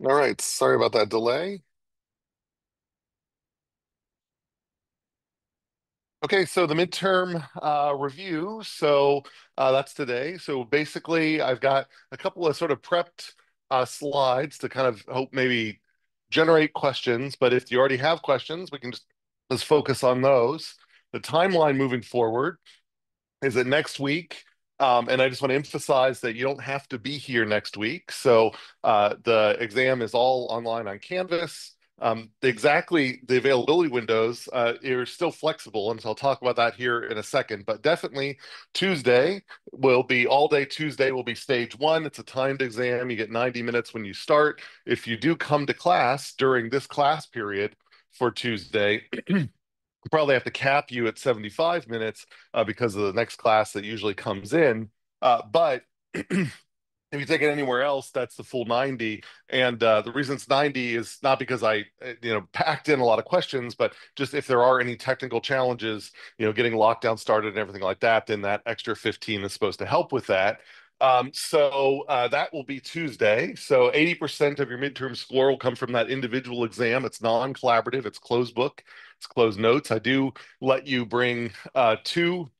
All right, sorry about that delay. Okay, so the midterm uh, review. So uh, that's today. So basically, I've got a couple of sort of prepped uh, slides to kind of hope maybe generate questions. But if you already have questions, we can just let's focus on those. The timeline moving forward is that next week, um, and I just want to emphasize that you don't have to be here next week. So uh, the exam is all online on Canvas. Um, exactly the availability windows uh, are still flexible, and so I'll talk about that here in a second. But definitely Tuesday will be all day. Tuesday will be stage one. It's a timed exam. You get 90 minutes when you start. If you do come to class during this class period for Tuesday, probably have to cap you at 75 minutes uh, because of the next class that usually comes in. Uh, but if you take it anywhere else, that's the full 90. And uh, the reason it's 90 is not because I, uh, you know, packed in a lot of questions, but just if there are any technical challenges, you know, getting lockdown started and everything like that, then that extra 15 is supposed to help with that. Um, so uh, that will be Tuesday. So 80% of your midterm score will come from that individual exam. It's non-collaborative, it's closed book, closed notes. I do let you bring uh, two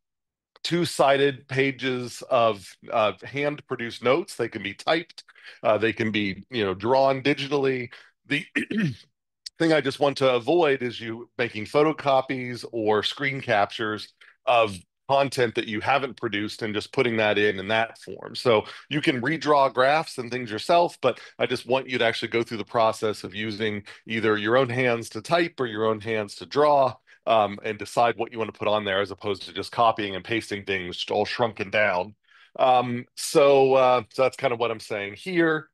two-sided pages of uh, hand-produced notes. They can be typed, uh, they can be you know drawn digitally. The thing I just want to avoid is you making photocopies or screen captures of content that you haven't produced and just putting that in in that form. So you can redraw graphs and things yourself, but I just want you to actually go through the process of using either your own hands to type or your own hands to draw. Um, and decide what you want to put on there as opposed to just copying and pasting things all shrunken down. Um, so, uh, so that's kind of what I'm saying here.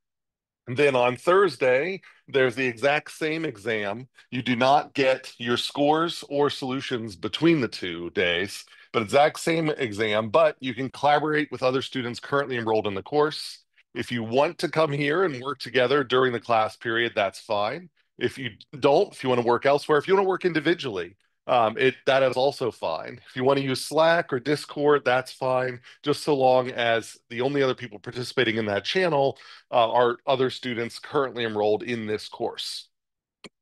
And then on Thursday, there's the exact same exam. You do not get your scores or solutions between the two days, but exact same exam, but you can collaborate with other students currently enrolled in the course. If you want to come here and work together during the class period, that's fine. If you don't, if you want to work elsewhere, if you want to work individually, um, it that is also fine. If you want to use Slack or Discord, that's fine, just so long as the only other people participating in that channel uh, are other students currently enrolled in this course.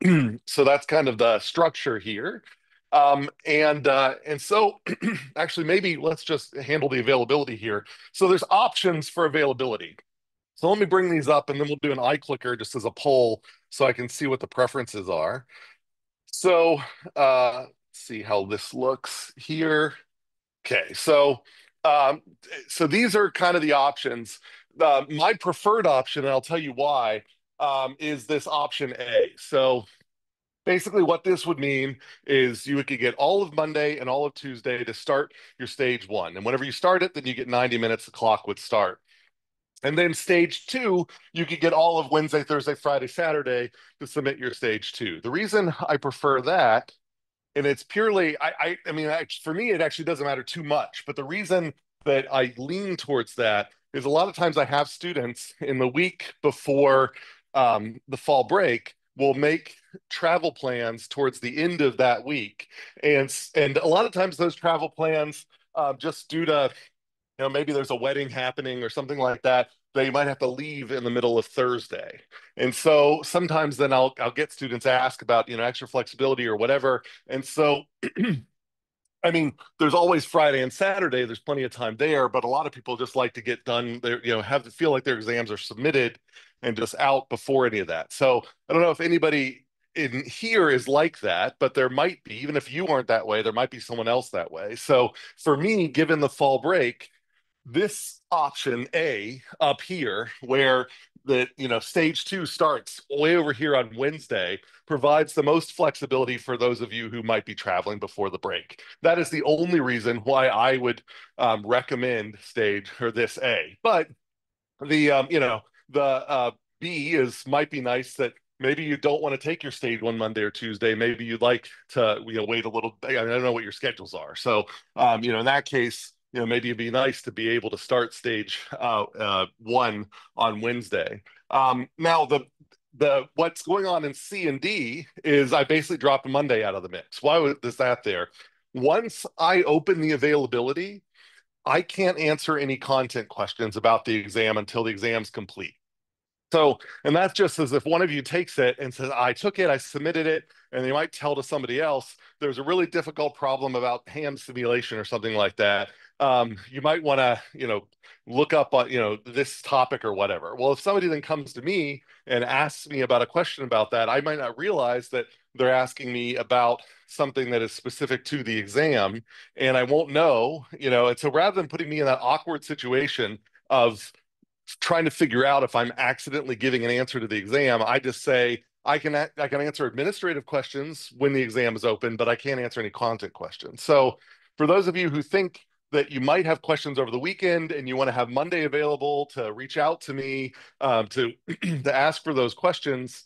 so that's kind of the structure here. Um, and uh, and so actually maybe let's just handle the availability here. So there's options for availability. So let me bring these up and then we'll do an iClicker just as a poll so I can see what the preferences are. So uh, see how this looks here. Okay, so um, so these are kind of the options. Uh, my preferred option, and I'll tell you why, um, is this option A. So basically what this would mean is you could get all of Monday and all of Tuesday to start your stage one. And whenever you start it, then you get 90 minutes, the clock would start. And then stage two, you could get all of Wednesday, Thursday, Friday, Saturday to submit your stage two. The reason I prefer that, and it's purely, I, I, I mean, I, for me, it actually doesn't matter too much. But the reason that I lean towards that is a lot of times I have students in the week before um, the fall break will make travel plans towards the end of that week, and and a lot of times those travel plans, uh, just due to you know, maybe there's a wedding happening or something like that, they might have to leave in the middle of Thursday. And so sometimes then I'll I'll get students ask about, you know, extra flexibility or whatever. And so I mean, there's always Friday and Saturday. There's plenty of time there, but a lot of people just like to get done. They you know have to feel like their exams are submitted and just out before any of that. So I don't know if anybody in here is like that, but there might be, even if you aren't that way, there might be someone else that way. So for me, given the fall break, this option A up here, where the you know stage two starts way over here on Wednesday, provides the most flexibility for those of you who might be traveling before the break. That is the only reason why I would um, recommend stage or this A. But the um, you know the uh, B is might be nice that maybe you don't want to take your stage one Monday or Tuesday. Maybe you'd like to you know wait a little. Bit. I don't know what your schedules are. So um, you know in that case you know, maybe it'd be nice to be able to start stage uh, uh, one on Wednesday. Um, now, the the what's going on in C and D is I basically dropped Monday out of the mix. Why is that there? Once I open the availability, I can't answer any content questions about the exam until the exam's complete. So, and that's just as if one of you takes it and says, I took it, I submitted it, and they might tell to somebody else, there's a really difficult problem about hand simulation or something like that. Um, you might want to, you know, look up on, you know, this topic or whatever. Well, if somebody then comes to me and asks me about a question about that, I might not realize that they're asking me about something that is specific to the exam and I won't know, you know, and so rather than putting me in that awkward situation of trying to figure out if I'm accidentally giving an answer to the exam, I just say I can I can answer administrative questions when the exam is open, but I can't answer any content questions. So for those of you who think that you might have questions over the weekend and you want to have Monday available to reach out to me um, to to ask for those questions,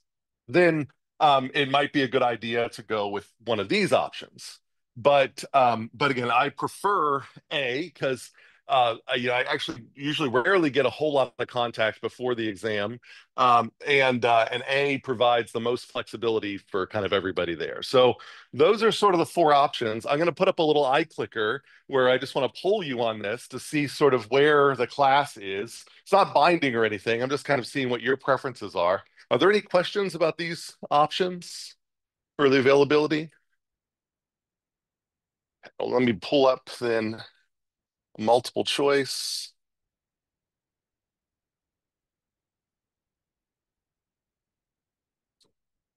then um, it might be a good idea to go with one of these options. But um, but again, I prefer A because uh, you know, I actually usually rarely get a whole lot of contact before the exam, um, and uh, and A provides the most flexibility for kind of everybody there. So those are sort of the four options. I'm going to put up a little iClicker where I just want to poll you on this to see sort of where the class is. It's not binding or anything. I'm just kind of seeing what your preferences are. Are there any questions about these options for the availability? Let me pull up then multiple choice.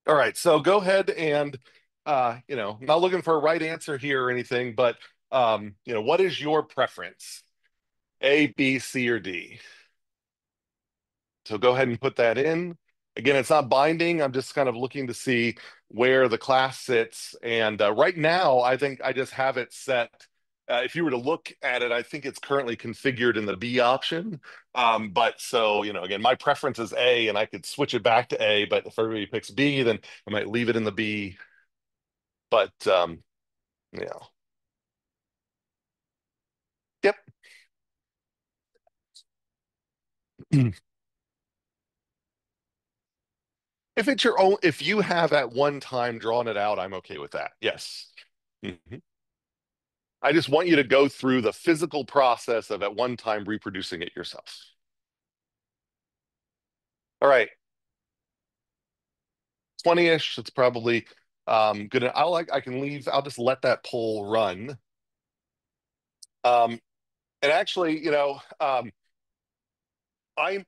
All right, so go ahead and, uh, you know, not looking for a right answer here or anything, but, um, you know, what is your preference? A, B, C, or D? So go ahead and put that in. Again, it's not binding. I'm just kind of looking to see where the class sits. And uh, right now, I think I just have it set uh, if you were to look at it, I think it's currently configured in the B option. Um, but so, you know, again, my preference is A and I could switch it back to A, but if everybody picks B, then I might leave it in the B. But, um, yeah. Yep. If it's your own, if you have at one time drawn it out, I'm okay with that. Yes. Mm -hmm. I just want you to go through the physical process of at one time reproducing it yourself. All right. 20-ish, it's probably um, good. I'll like I can leave, I'll just let that poll run. Um, and actually, you know, um, I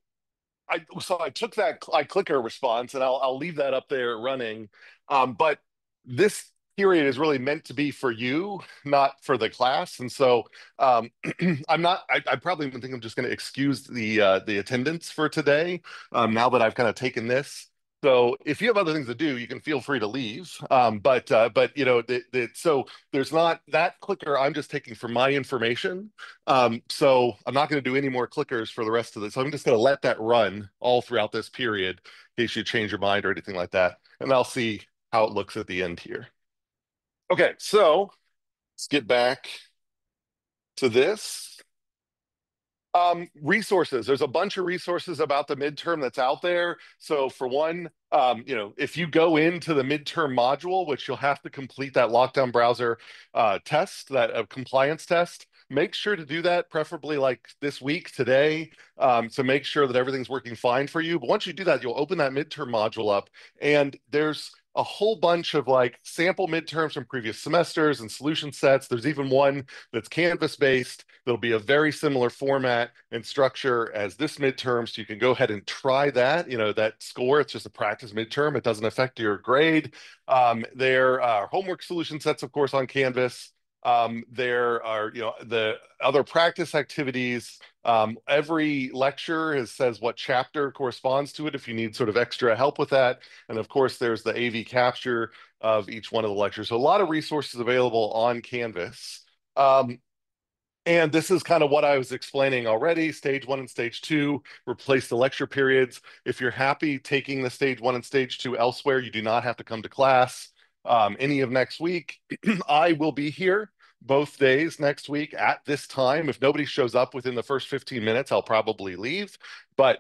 I so I took that iClicker response and I'll I'll leave that up there running. Um, but this period is really meant to be for you, not for the class. And so um, I'm not. I, I, probably think I'm just going to excuse the uh, the attendance for today. Um, now that I've kind of taken this. So if you have other things to do, you can feel free to leave. Um, but uh, but you know, the, the, so there's not that clicker. I'm just taking for my information. Um, so I'm not going to do any more clickers for the rest of this. So I'm just going to let that run all throughout this period in case you change your mind or anything like that. And I'll see how it looks at the end here. Okay, so let's get back to this. Um, resources. There's a bunch of resources about the midterm that's out there. So for one, um, you know, if you go into the midterm module, which you'll have to complete that lockdown browser uh, test, that uh, compliance test, make sure to do that, preferably like this week, today, um, to make sure that everything's working fine for you. But once you do that, you'll open that midterm module up and there's a whole bunch of like sample midterms from previous semesters and solution sets. There's even one that's Canvas based. There'll be a very similar format and structure as this midterm. So you can go ahead and try that. You know, that score, it's just a practice midterm. It doesn't affect your grade. Um, there are homework solution sets, of course, on Canvas. Um, there are, you know, the other practice activities. Um, every lecture is, says what chapter corresponds to it if you need sort of extra help with that. And of course, there's the AV capture of each one of the lectures. So a lot of resources available on Canvas. Um, and this is kind of what I was explaining already. Stage one and stage two replace the lecture periods. If you're happy taking the stage one and stage two elsewhere, you do not have to come to class um, any of next week. I will be here both days next week at this time. If nobody shows up within the first 15 minutes, I'll probably leave, but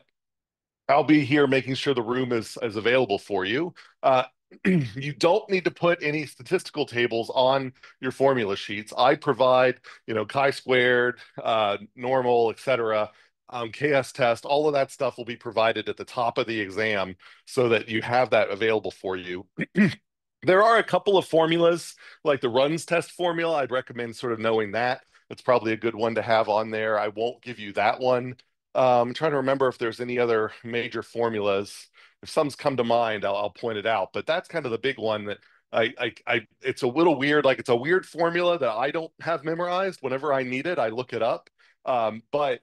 I'll be here making sure the room is, is available for you. Uh, you don't need to put any statistical tables on your formula sheets. I provide, you know, chi-squared, uh, normal, et cetera, um, KS test, all of that stuff will be provided at the top of the exam so that you have that available for you. there are a couple of formulas, like the runs test formula. I'd recommend sort of knowing that. It's probably a good one to have on there. I won't give you that one. Um, I'm trying to remember if there's any other major formulas. If some's come to mind, I'll, I'll point it out. But that's kind of the big one that I, I, I, it's a little weird. Like it's a weird formula that I don't have memorized. Whenever I need it, I look it up. Um, but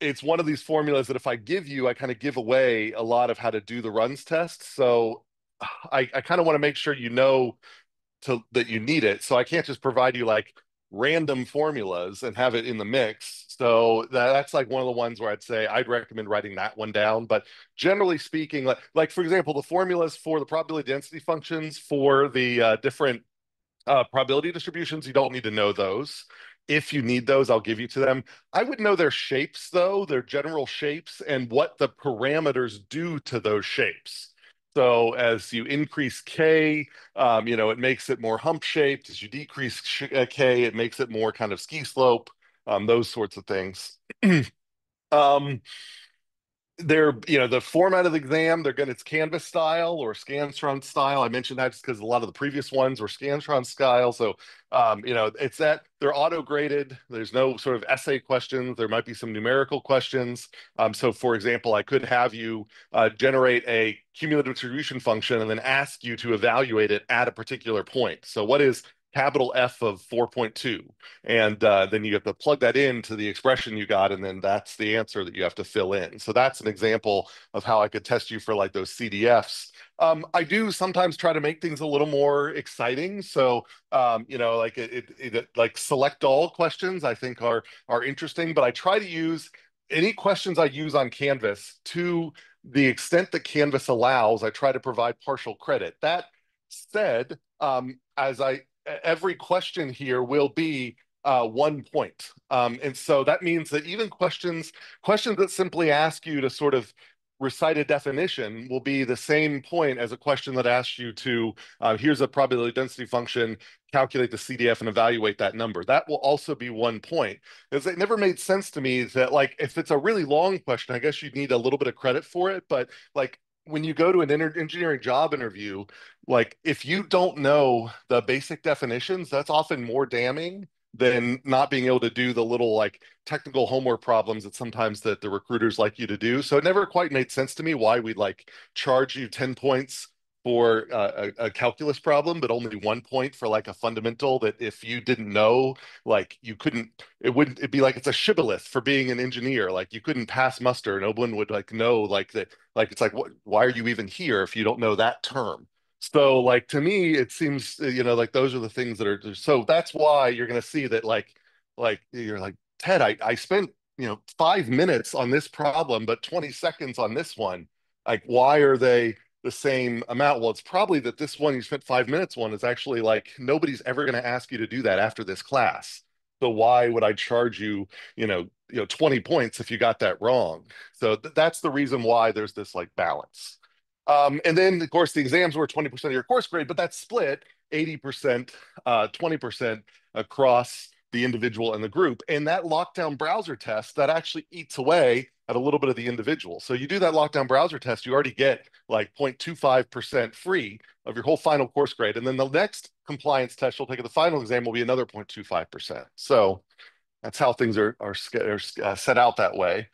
it's one of these formulas that if I give you, I kind of give away a lot of how to do the runs test. So I, I kind of want to make sure you know to that you need it. So I can't just provide you like random formulas and have it in the mix. So that, that's like one of the ones where I'd say I'd recommend writing that one down. But generally speaking, like, like for example, the formulas for the probability density functions for the uh, different uh, probability distributions, you don't need to know those. If you need those, I'll give you to them. I would know their shapes though, their general shapes and what the parameters do to those shapes. So as you increase K, um, you know, it makes it more hump shaped. As you decrease uh, K, it makes it more kind of ski slope, um, those sorts of things. um, they're you know the format of the exam they're going to it's canvas style or scantron style. I mentioned that just because a lot of the previous ones were scantron style. So um, you know it's that they're auto graded there's no sort of essay questions. There might be some numerical questions. Um, so for example i could have you uh, generate a cumulative distribution function and then ask you to evaluate it at a particular point. So what is capital F of 4.2. And uh, then you have to plug that into the expression you got, and then that's the answer that you have to fill in. So that's an example of how I could test you for like those CDFs. Um, I do sometimes try to make things a little more exciting. So, um, you know, like it, it, it, like select all questions I think are are interesting, but I try to use any questions I use on Canvas to the extent that Canvas allows, I try to provide partial credit. That said, um, as I every question here will be uh, one point. Um, and so that means that even questions, questions that simply ask you to sort of recite a definition will be the same point as a question that asks you to, uh, here's a probability density function, calculate the CDF and evaluate that number. That will also be one point. Because it never made sense to me that like, if it's a really long question, I guess you'd need a little bit of credit for it, but like when you go to an engineering job interview, like if you don't know the basic definitions, that's often more damning than not being able to do the little like technical homework problems that sometimes that the recruiters like you to do. So it never quite made sense to me why we'd like charge you 10 points for uh, a, a, calculus problem, but only one point for like a fundamental that if you didn't know, like you couldn't, it wouldn't, it'd be like it's a shibboleth for being an engineer. Like you couldn't pass muster. No one would like know like that. Like it's like, what, why are you even here if you don't know that term? So like to me, it seems, you know, like those are the things that are, so that's why you're going to see that like, like you're like, Ted, I, I spent, you know, five minutes on this problem, but 20 seconds on this one. Like, why are they, the same amount. Well, it's probably that this one you spent five minutes on is actually like nobody's ever going to ask you to do that after this class. So why would I charge you, you know, you know, 20 points if you got that wrong? So th that's the reason why there's this like balance. Um, and then of course the exams were 20% of your course grade, but that's split 80%, uh, 20% across the individual and the group. And that lockdown browser test that actually eats away at a little bit of the individual. So you do that lockdown browser test, you already get like 0.25% free of your whole final course grade. And then the next compliance test you'll take at the final exam will be another 0.25%. So that's how things are, are, are uh, set out that way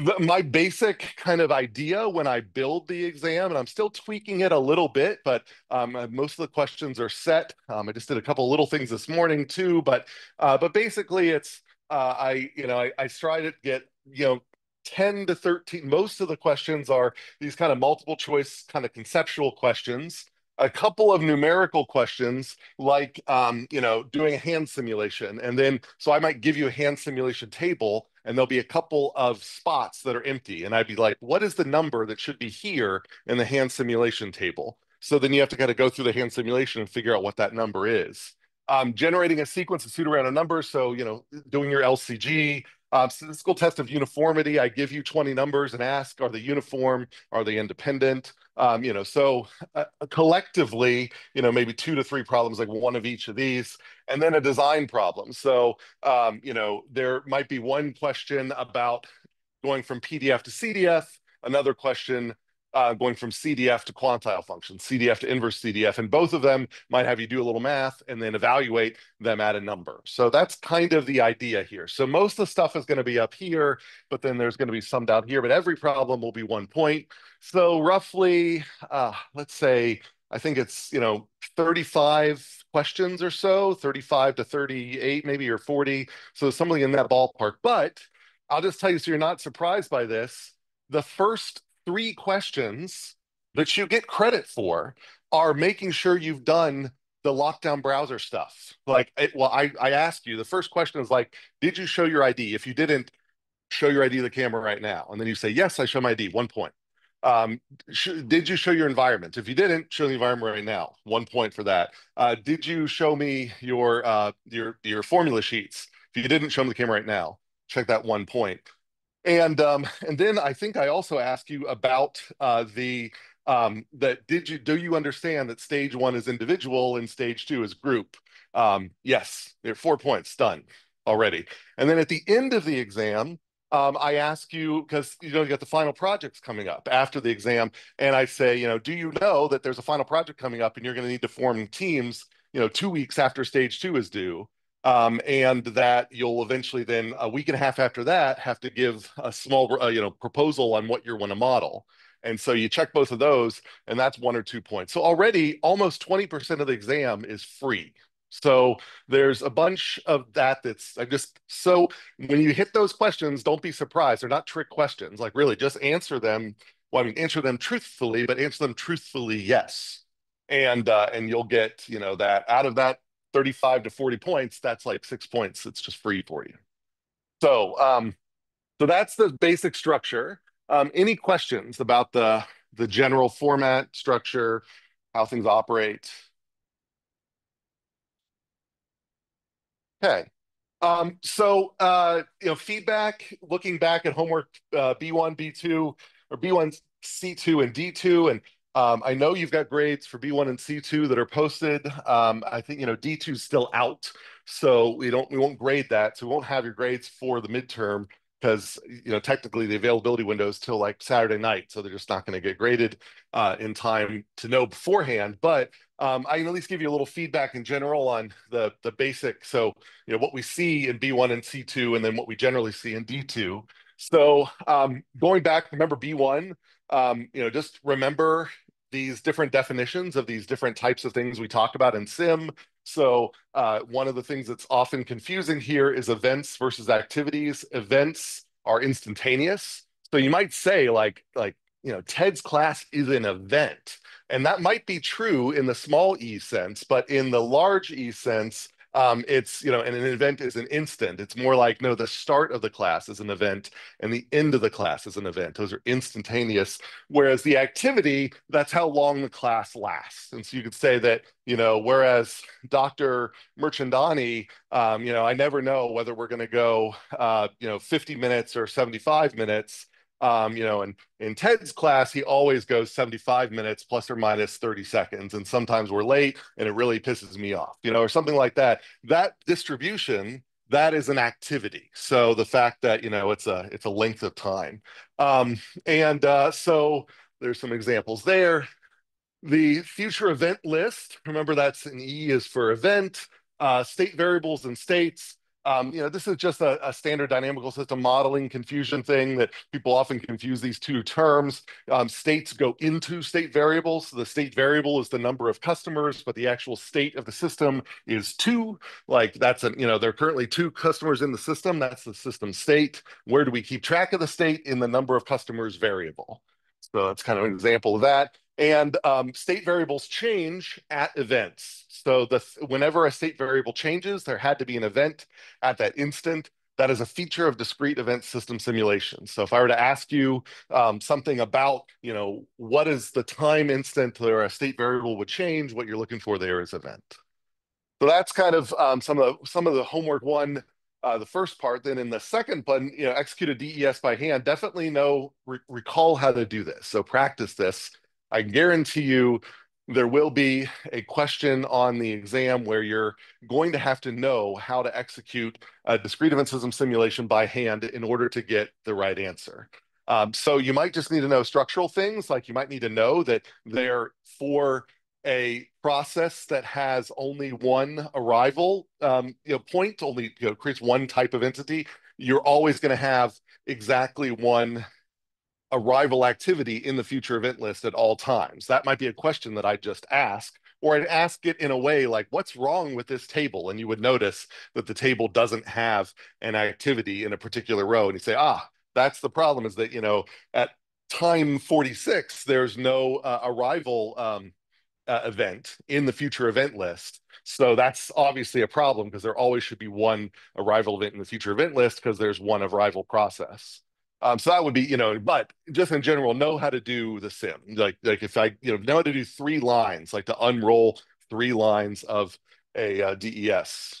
the, my basic kind of idea when I build the exam, and I'm still tweaking it a little bit, but um, uh, most of the questions are set. Um, I just did a couple little things this morning too, but uh, but basically it's uh, I you know I, I try to get you know 10 to 13 most of the questions are these kind of multiple choice kind of conceptual questions. A couple of numerical questions like um, you know doing a hand simulation and then so i might give you a hand simulation table and there'll be a couple of spots that are empty and i'd be like what is the number that should be here in the hand simulation table? So then you have to kind of go through the hand simulation and figure out what that number is um, generating a sequence of pseudorandom numbers so you know doing your lcg uh, statistical test of uniformity, I give you 20 numbers and ask, are they uniform? Are they independent? Um, you know, so uh, collectively, you know, maybe two to three problems, like one of each of these, and then a design problem. So, um, you know, there might be one question about going from PDF to CDF, another question uh, going from CDF to quantile functions, CDF to inverse CDF, and both of them might have you do a little math and then evaluate them at a number. So that's kind of the idea here. So most of the stuff is going to be up here, but then there's going to be some down here, but every problem will be one point. So roughly, uh, let's say, I think it's, you know, 35 questions or so, 35 to 38 maybe, or 40. So something in that ballpark. But I'll just tell you, so you're not surprised by this, the first three questions that you get credit for are making sure you've done the lockdown browser stuff. Like, it, well, I, I asked you, the first question is like, did you show your ID? If you didn't, show your ID to the camera right now. And then you say, yes, I show my ID, one point. Um, did you show your environment? If you didn't, show the environment right now, one point for that. Uh, did you show me your, uh, your, your formula sheets? If you didn't, show me the camera right now, check that one point. And um, and then I think I also asked you about uh, the um, that did you do you understand that stage one is individual and stage two is group? Um, yes, there are four points done already. And then at the end of the exam, um, I ask you because you know you got the final projects coming up after the exam, and I say, you know, do you know that there's a final project coming up and you're going to need to form teams, you know, two weeks after stage two is due? Um, and that you'll eventually then a week and a half after that have to give a small uh, you know proposal on what you want to model. And so you check both of those and that's one or two points. So already almost 20% of the exam is free. So there's a bunch of that that's I just so when you hit those questions don't be surprised. They're not trick questions. Like really just answer them. Well I mean answer them truthfully but answer them truthfully yes. And uh, and you'll get you know that out of that 35 to 40 points, that's like six points. It's just free for you. So, um, so that's the basic structure. Um, any questions about the, the general format, structure, how things operate? Okay. Um, so, uh, you know, feedback, looking back at homework uh, B1, B2, or B1, C2, and D2, and um, I know you've got grades for B1 and C2 that are posted. Um, I think you know D2 is still out, so we don't we won't grade that. So we won't have your grades for the midterm because you know technically the availability window is till like Saturday night, so they're just not going to get graded uh, in time to know beforehand. But um, I can at least give you a little feedback in general on the the basic. So you know what we see in B1 and C2, and then what we generally see in D2. So um, going back, remember B1 um, you know, just remember these different definitions of these different types of things we talked about in sim. So uh, one of the things that's often confusing here is events versus activities. Events are instantaneous. So you might say like, like, you know, Ted's class is an event. And that might be true in the small e sense, but in the large e sense, um, it's you know and an event is an instant. It's more like no the start of the class is an event and the end of the class is an event. Those are instantaneous whereas the activity that's how long the class lasts. And so you could say that you know whereas dr Mirchandani um, you know i never know whether we're going to go uh, you know 50 minutes or 75 minutes um, you know, and in Ted's class, he always goes 75 minutes plus or minus 30 seconds. And sometimes we're late and it really pisses me off, you know, or something like that. That distribution, that is an activity. So the fact that, you know, it's a, it's a length of time. Um, and uh, so there's some examples there. The future event list, remember that's an E is for event, uh, state variables and states. Um, you know, this is just a, a, standard dynamical system modeling confusion thing that people often confuse these two terms. Um, states go into state variables. So the state variable is the number of customers, but the actual state of the system is two. Like that's a, you know, there are currently two customers in the system. That's the system state. Where do we keep track of the state in the number of customers variable? So that's kind of an example of that. And um, state variables change at events. So the whenever a state variable changes, there had to be an event at that instant. That is a feature of discrete event system simulation. So if I were to ask you um, something about, you know, what is the time instant where a state variable would change, what you're looking for there is event. So that's kind of um, some of the, some of the homework one uh, the first part. Then in the second button, you know, execute a DES by hand. Definitely know, re recall how to do this. So practice this. I guarantee you, there will be a question on the exam where you're going to have to know how to execute a discrete event system simulation by hand in order to get the right answer. Um, so you might just need to know structural things, like you might need to know that they're for a process that has only one arrival um, you know, point, only you know, creates one type of entity, you're always going to have exactly one arrival activity in the future event list at all times. That might be a question that I just ask, or I'd ask it in a way like, what's wrong with this table? And you would notice that the table doesn't have an activity in a particular row. And you say, ah, that's the problem is that, you know, at time 46, there's no uh, arrival um, uh, event in the future event list. So that's obviously a problem because there always should be one arrival event in the future event list because there's one arrival process. Um, so that would be, you know, but just in general, know how to do the sim. Like, like if I, you know, know how to do three lines, like to unroll three lines of a uh, DES.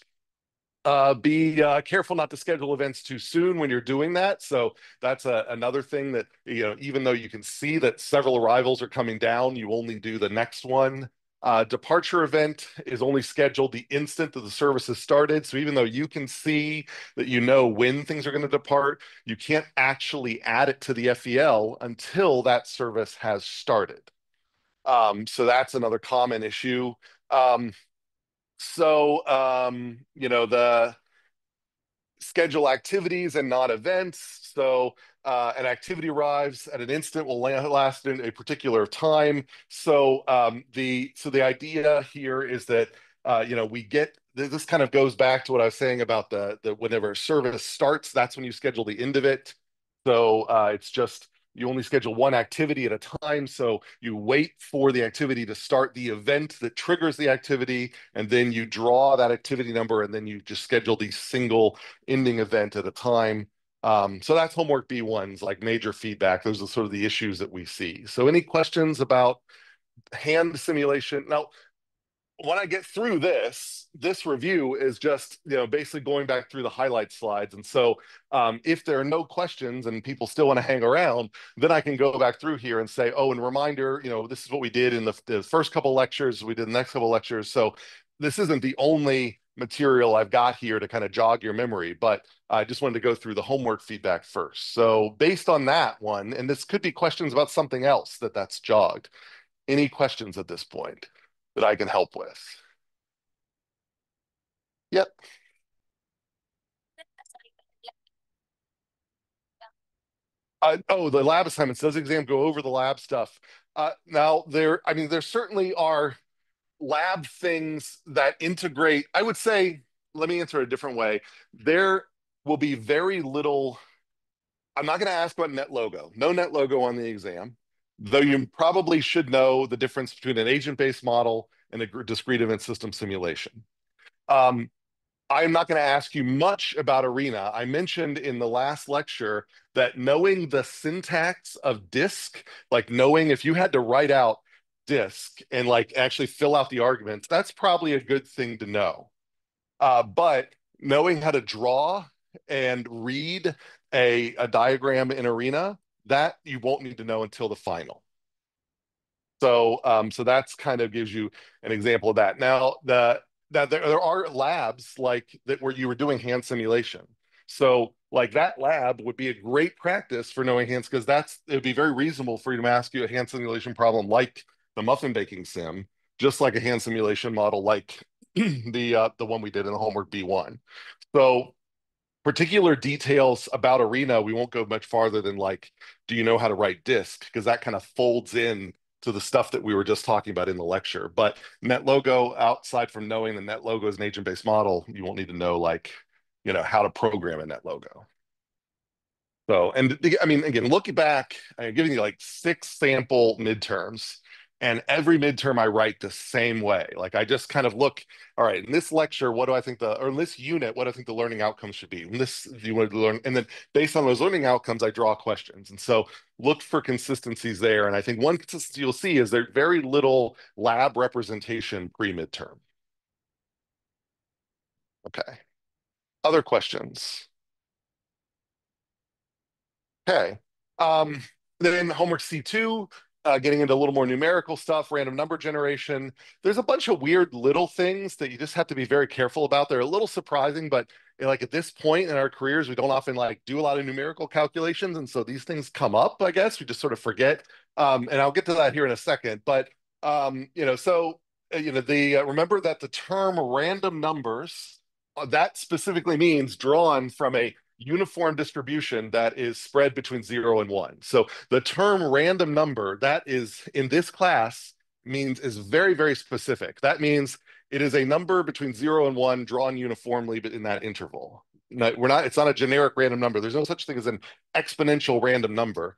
Uh, be uh, careful not to schedule events too soon when you're doing that. So that's a, another thing that, you know, even though you can see that several arrivals are coming down, you only do the next one. Uh, departure event is only scheduled the instant that the service has started. So even though you can see that you know when things are going to depart, you can't actually add it to the FEL until that service has started. Um, so that's another common issue. Um, so, um, you know, the schedule activities and not events. So uh, an activity arrives at an instant will last in a particular time. So um, the so the idea here is that uh, you know we get this kind of goes back to what I was saying about the the whenever service starts, that's when you schedule the end of it. So uh, it's just you only schedule one activity at a time. So you wait for the activity to start the event that triggers the activity, and then you draw that activity number, and then you just schedule the single ending event at a time. Um, so that's homework B1's like major feedback. Those are sort of the issues that we see. So any questions about hand simulation? Now, when I get through this, this review is just, you know, basically going back through the highlight slides. And so um, if there are no questions and people still want to hang around, then I can go back through here and say, oh, and reminder, you know, this is what we did in the, the first couple lectures, we did the next couple lectures. So this isn't the only material I've got here to kind of jog your memory, but I just wanted to go through the homework feedback first. So based on that one, and this could be questions about something else that that's jogged. Any questions at this point? That I can help with. Yep. Uh, oh, the lab assignments. Does the exam go over the lab stuff? Uh, now, there, I mean, there certainly are lab things that integrate. I would say, let me answer a different way. There will be very little. I'm not going to ask about NetLogo. No NetLogo on the exam though you probably should know the difference between an agent-based model and a discrete event system simulation. Um, I'm not going to ask you much about ARENA. I mentioned in the last lecture that knowing the syntax of DISC, like knowing if you had to write out DISC and like actually fill out the arguments, that's probably a good thing to know. Uh, but knowing how to draw and read a, a diagram in ARENA that you won't need to know until the final. So, um, so that's kind of gives you an example of that. Now, the now there, there are labs like that where you were doing hand simulation. So, like that lab would be a great practice for knowing hands because that's it would be very reasonable for you to ask you a hand simulation problem like the muffin baking sim, just like a hand simulation model like the uh, the one we did in the homework B1. So particular details about arena we won't go much farther than like do you know how to write DISC because that kind of folds in to the stuff that we were just talking about in the lecture. But NetLogo outside from knowing the NetLogo is an agent based model you won't need to know like you know how to program a NetLogo. So and i mean again looking back i'm giving you like six sample midterms and every midterm I write the same way. Like I just kind of look, all right, in this lecture, what do I think the, or in this unit, what do I think the learning outcomes should be? In this, you want to learn, and then based on those learning outcomes, I draw questions. And so look for consistencies there. And I think one consistency you'll see is there's very little lab representation pre-midterm. Okay. Other questions? Okay. Um, then homework C2, uh, getting into a little more numerical stuff, random number generation. There's a bunch of weird little things that you just have to be very careful about. They're a little surprising, but like at this point in our careers, we don't often like do a lot of numerical calculations, and so these things come up. I guess we just sort of forget. Um, and I'll get to that here in a second. But um, you know, so uh, you know, the uh, remember that the term random numbers uh, that specifically means drawn from a uniform distribution that is spread between zero and one. So the term random number that is in this class means is very, very specific. That means it is a number between zero and one drawn uniformly but in that interval. No, we're not, it's not a generic random number. There's no such thing as an exponential random number.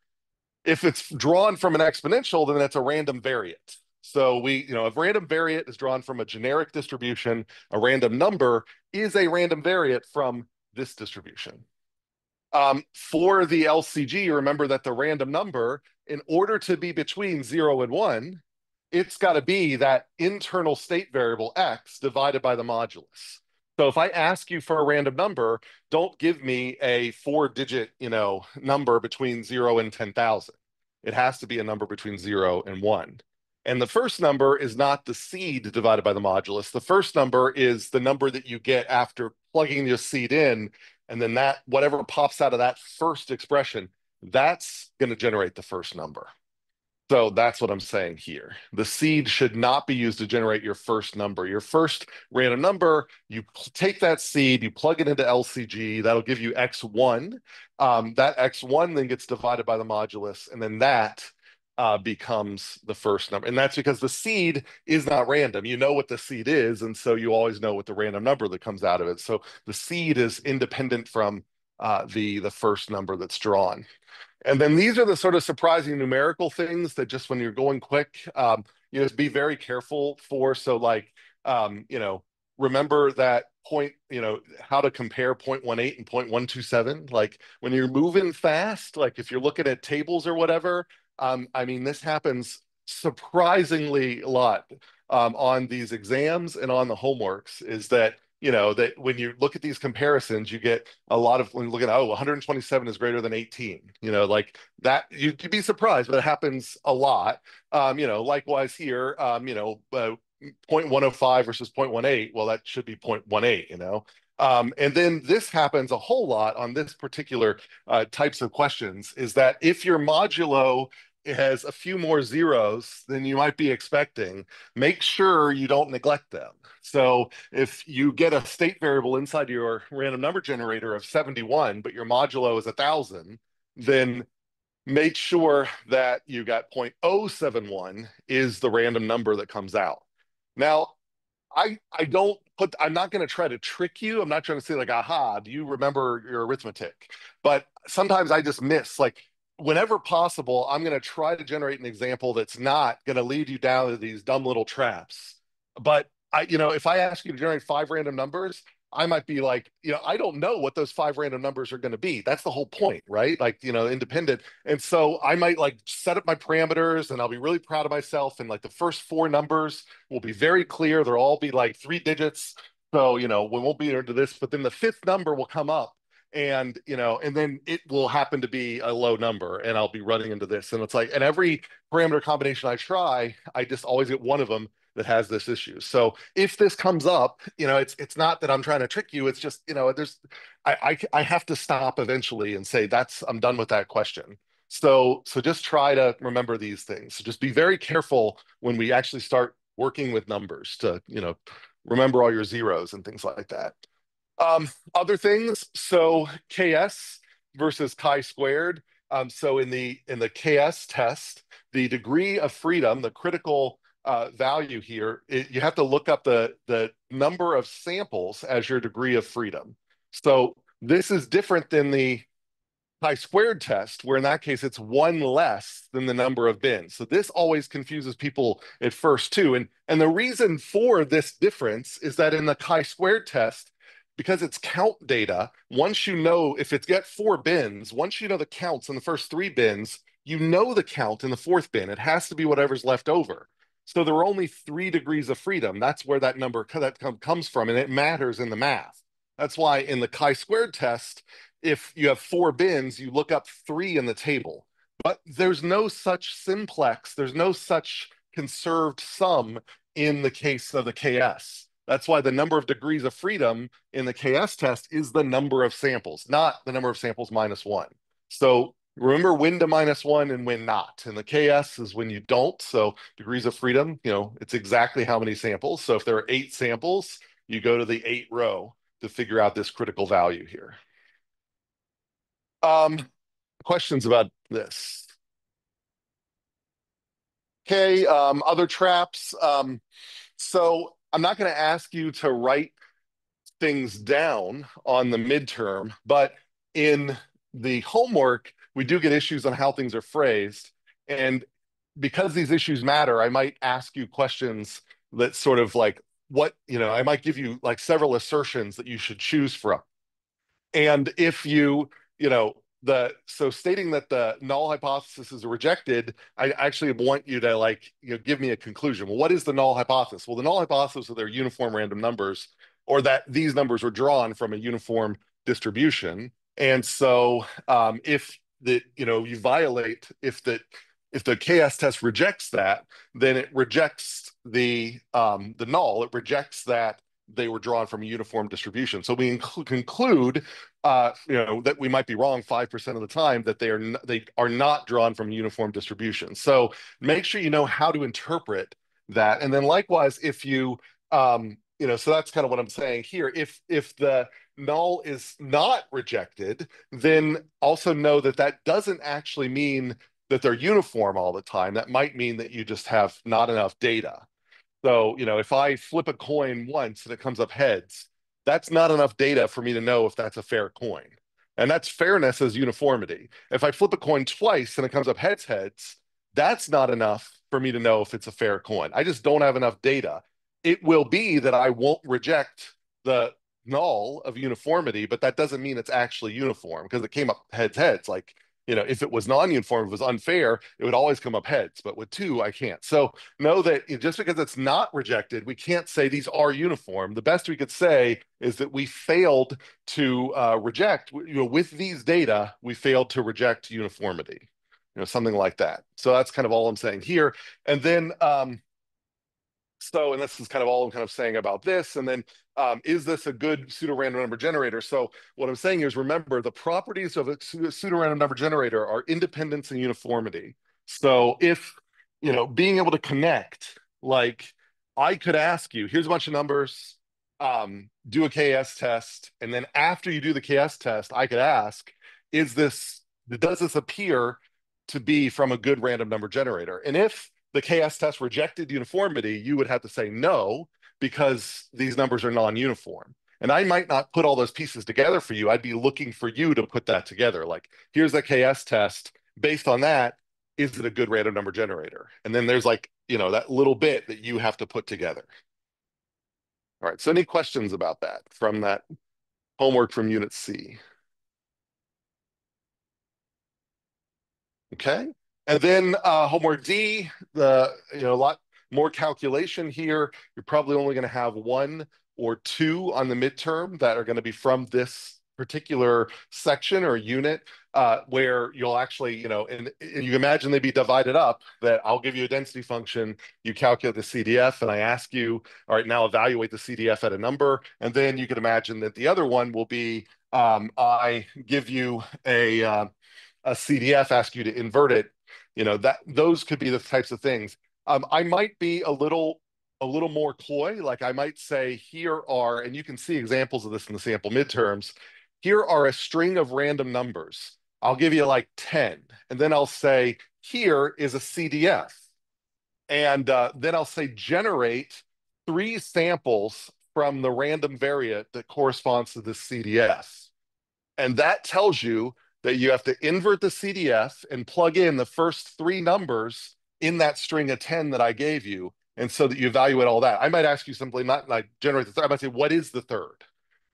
If it's drawn from an exponential, then that's a random variate. So we, you know, a random variate is drawn from a generic distribution. A random number is a random variate from this distribution. Um, for the LCG, remember that the random number, in order to be between zero and one, it's got to be that internal state variable x divided by the modulus. So if I ask you for a random number, don't give me a four-digit, you know, number between zero and 10,000. It has to be a number between zero and one. And the first number is not the seed divided by the modulus. The first number is the number that you get after plugging your seed in. And then that, whatever pops out of that first expression, that's going to generate the first number. So that's what I'm saying here. The seed should not be used to generate your first number. Your first random number, you take that seed, you plug it into LCG, that'll give you X1. Um, that X1 then gets divided by the modulus, and then that uh, becomes the first number. And that's because the seed is not random. You know what the seed is, and so you always know what the random number that comes out of it. So the seed is independent from uh, the, the first number that's drawn. And then these are the sort of surprising numerical things that just when you're going quick, um, you know, be very careful for. So like, um, you know, remember that point, you know, how to compare 0.18 and 0.127. Like when you're moving fast, like if you're looking at tables or whatever, um, I mean, this happens surprisingly a lot um, on these exams and on the homeworks is that you know that when you look at these comparisons you get a lot of when you look at oh 127 is greater than 18 you know like that you'd be surprised but it happens a lot. Um, you know likewise here um, you know uh, 0.105 versus 0.18 well that should be 0.18 you know? Um, and then this happens a whole lot on this particular uh, types of questions is that if your modulo has a few more zeros than you might be expecting, make sure you don't neglect them. So if you get a state variable inside your random number generator of 71, but your modulo is 1,000, then make sure that you got 0.071 is the random number that comes out. Now, I I don't put I'm not going to try to trick you. I'm not trying to say like aha, do you remember your arithmetic? But sometimes I just miss like whenever possible, I'm going to try to generate an example that's not going to lead you down to these dumb little traps. But I, you know, if I ask you to generate five random numbers, I might be like, you know, I don't know what those five random numbers are going to be. That's the whole point, right? Like, you know, independent. And so I might like set up my parameters and I'll be really proud of myself. And like the first four numbers will be very clear. They'll all be like three digits. So, you know, we won't be into this, but then the fifth number will come up and you know and then it will happen to be a low number and i'll be running into this and it's like and every parameter combination i try i just always get one of them that has this issue. So if this comes up you know it's it's not that i'm trying to trick you it's just you know there's i i, I have to stop eventually and say that's i'm done with that question. So so just try to remember these things. So just be very careful when we actually start working with numbers to you know remember all your zeros and things like that um, other things, so KS versus chi-squared. Um, so in the in the KS test, the degree of freedom, the critical uh, value here, it, you have to look up the the number of samples as your degree of freedom. So this is different than the chi-squared test, where in that case it's one less than the number of bins. So this always confuses people at first too. And and the reason for this difference is that in the chi-squared test, because it's count data, once you know if it's got four bins, once you know the counts in the first three bins, you know the count in the fourth bin. It has to be whatever's left over. So there are only three degrees of freedom. That's where that number that comes from, and it matters in the math. That's why in the chi-squared test, if you have four bins, you look up three in the table. but there's no such simplex, there's no such conserved sum in the case of the KS. That's why the number of degrees of freedom in the KS test is the number of samples, not the number of samples minus one. So remember when to minus one and when not. And the KS is when you don't. So degrees of freedom, you know, it's exactly how many samples. So if there are eight samples, you go to the eight row to figure out this critical value here. Um, questions about this? Okay, um, other traps. Um, so I'm not going to ask you to write things down on the midterm, but in the homework, we do get issues on how things are phrased. And because these issues matter, I might ask you questions that sort of like what, you know, I might give you like several assertions that you should choose from. And if you, you know, the so stating that the null hypothesis is rejected, I actually want you to like, you know, give me a conclusion. Well, what is the null hypothesis? Well, the null hypothesis are they're uniform random numbers, or that these numbers were drawn from a uniform distribution. And so um, if the you know you violate if the if the KS test rejects that, then it rejects the um, the null. It rejects that they were drawn from a uniform distribution. So we conclude, uh, you know, that we might be wrong five percent of the time that they are they are not drawn from a uniform distribution. So make sure you know how to interpret that, and then likewise, if you um, you know, so that's kind of what I'm saying here. If if the null is not rejected, then also know that that doesn't actually mean that they're uniform all the time. That might mean that you just have not enough data. So, you know, if I flip a coin once and it comes up heads, that's not enough data for me to know if that's a fair coin. And that's fairness as uniformity. If I flip a coin twice and it comes up heads, heads, that's not enough for me to know if it's a fair coin. I just don't have enough data. It will be that I won't reject the null of uniformity, but that doesn't mean it's actually uniform because it came up heads heads. Like, you know, if it was non-uniform, if it was unfair, it would always come up heads. But with two, I can't. So know that just because it's not rejected, we can't say these are uniform. The best we could say is that we failed to uh, reject, you know, with these data, we failed to reject uniformity, you know, something like that. So that's kind of all I'm saying here. And then, um, so, and this is kind of all I'm kind of saying about this. And then, um, is this a good pseudo-random number generator? So what I'm saying is, remember, the properties of a pseudo-random number generator are independence and uniformity. So if, you know, being able to connect, like I could ask you, here's a bunch of numbers, um, do a KS test. And then after you do the KS test, I could ask, is this, does this appear to be from a good random number generator? And if the KS test rejected uniformity, you would have to say no, because these numbers are non-uniform. And I might not put all those pieces together for you. I'd be looking for you to put that together. Like, here's a KS test. Based on that, is it a good random number generator? And then there's like, you know, that little bit that you have to put together. All right. So any questions about that from that homework from Unit C? Okay. And then uh, homework D, the you know a lot more calculation here. You're probably only going to have one or two on the midterm that are going to be from this particular section or unit uh, where you'll actually, you know, and, and, you imagine they'd be divided up that I'll give you a density function, you calculate the CDF, and I ask you, all right, now evaluate the CDF at a number. And then you can imagine that the other one will be um, I give you a, uh, a CDF, ask you to invert it you know that those could be the types of things um, i might be a little a little more coy. Like i might say here are and you can see examples of this in the sample midterms. Here are a string of random numbers. I'll give you like 10 and then i'll say here is a cdf and uh, then i'll say generate three samples from the random variate that corresponds to the cdf and that tells you that you have to invert the CDF and plug in the first three numbers in that string of 10 that I gave you. And so that you evaluate all that. I might ask you simply, not like generate the third, I might say, what is the third?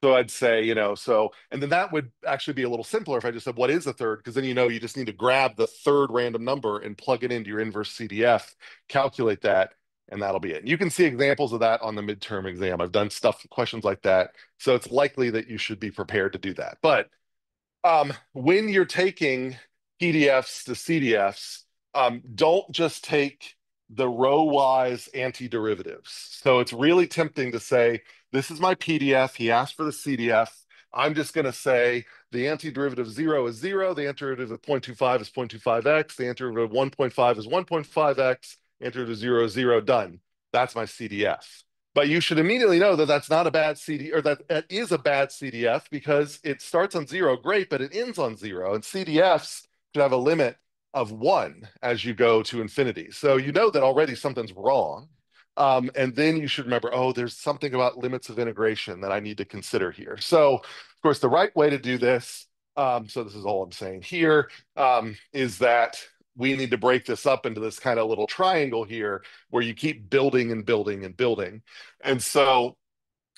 So I'd say, you know, so, and then that would actually be a little simpler if I just said, what is the third? Because then you know you just need to grab the third random number and plug it into your inverse CDF, calculate that, and that'll be it. And you can see examples of that on the midterm exam. I've done stuff, questions like that. So it's likely that you should be prepared to do that. But um, when you're taking PDFs to CDFs, um, don't just take the row-wise antiderivatives. So it's really tempting to say, this is my PDF. He asked for the CDF. I'm just going to say the antiderivative of 0 is 0. The antiderivative of 0.25 is 0.25x. The antiderivative of 1.5 is 1.5x. Antiderivative of 0 is 0. Done. That's my CDF. But you should immediately know that that's not a bad CD or that it is a bad CDF because it starts on 0, great, but it ends on 0. And CDFs should have a limit of 1 as you go to infinity. So you know that already something's wrong. Um, and then you should remember, oh, there's something about limits of integration that I need to consider here. So, of course, the right way to do this, um, so this is all I'm saying here, um, is that we need to break this up into this kind of little triangle here where you keep building and building and building. And so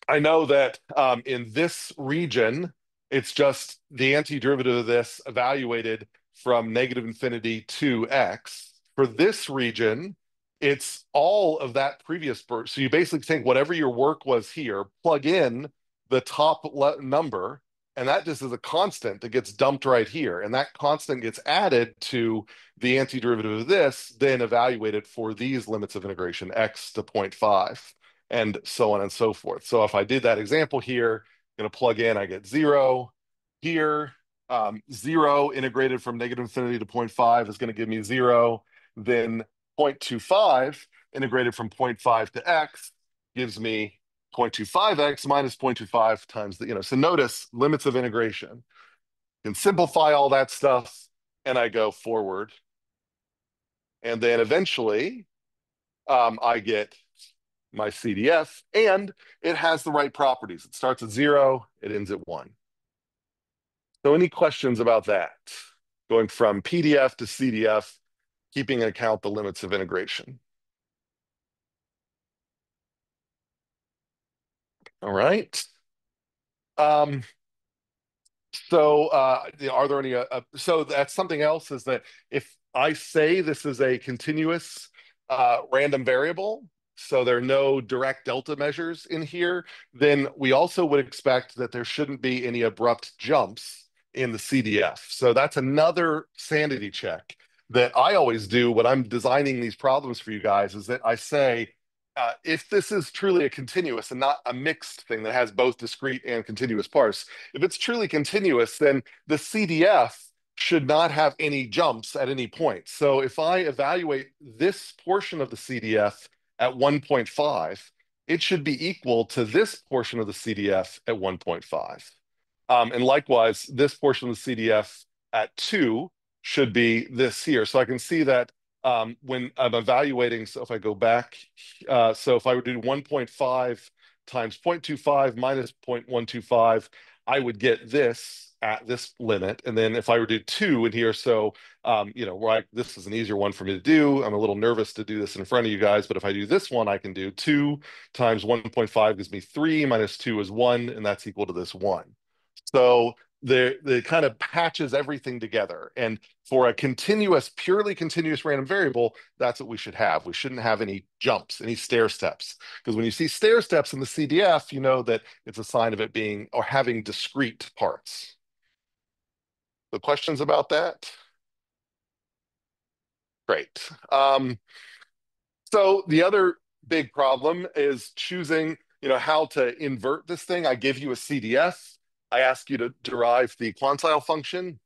I know that um, in this region, it's just the antiderivative of this evaluated from negative infinity to x. For this region, it's all of that previous burst. So you basically take whatever your work was here, plug in the top number, and that just is a constant that gets dumped right here. And that constant gets added to the antiderivative of this, then evaluated for these limits of integration, x to 0.5, and so on and so forth. So if I did that example here, I'm going to plug in, I get 0. Here, um, 0 integrated from negative infinity to 0.5 is going to give me 0. Then 0.25 integrated from 0.5 to x gives me 0.25x minus 0.25 times the, you know, so notice limits of integration. Can simplify all that stuff and I go forward. And then eventually um, I get my CDF and it has the right properties. It starts at zero, it ends at one. So any questions about that? Going from PDF to CDF keeping in account the limits of integration. All right. Um, so uh, are there any, uh, uh, so that's something else is that if I say this is a continuous uh, random variable, so there are no Dirac delta measures in here, then we also would expect that there shouldn't be any abrupt jumps in the CDF. So that's another sanity check that I always do when I'm designing these problems for you guys is that I say, uh, if this is truly a continuous and not a mixed thing that has both discrete and continuous parts, if it's truly continuous, then the CDF should not have any jumps at any point. So if I evaluate this portion of the CDF at 1.5, it should be equal to this portion of the CDF at 1.5. Um, and likewise, this portion of the CDF at 2 should be this here. So I can see that um, when I'm evaluating, so if I go back, uh, so if I would do 1.5 times 0.25 minus 0.125, I would get this at this limit. And then if I were to do two in here, so, um, you know, right, this is an easier one for me to do. I'm a little nervous to do this in front of you guys, but if I do this one, I can do two times 1.5 gives me three minus two is one, and that's equal to this one. So the the kind of patches everything together. And for a continuous, purely continuous random variable, that's what we should have. We shouldn't have any jumps, any stair steps. Because when you see stair steps in the CDF, you know that it's a sign of it being or having discrete parts. The questions about that? Great. Um, so the other big problem is choosing, you know, how to invert this thing. I give you a CDF I ask you to derive the quantile function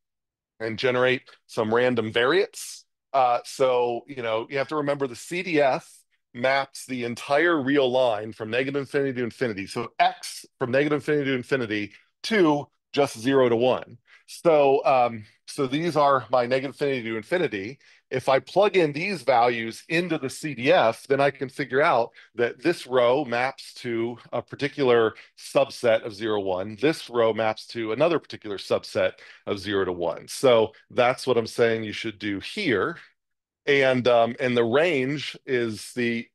and generate some random variates. Uh, so, you know, you have to remember the CDF maps the entire real line from negative infinity to infinity. So x from negative infinity to infinity to just zero to one. So, um, so these are my negative infinity to infinity. If I plug in these values into the CDF, then I can figure out that this row maps to a particular subset of zero, one. This row maps to another particular subset of zero to one. So that's what I'm saying you should do here. And, um, and the range is the,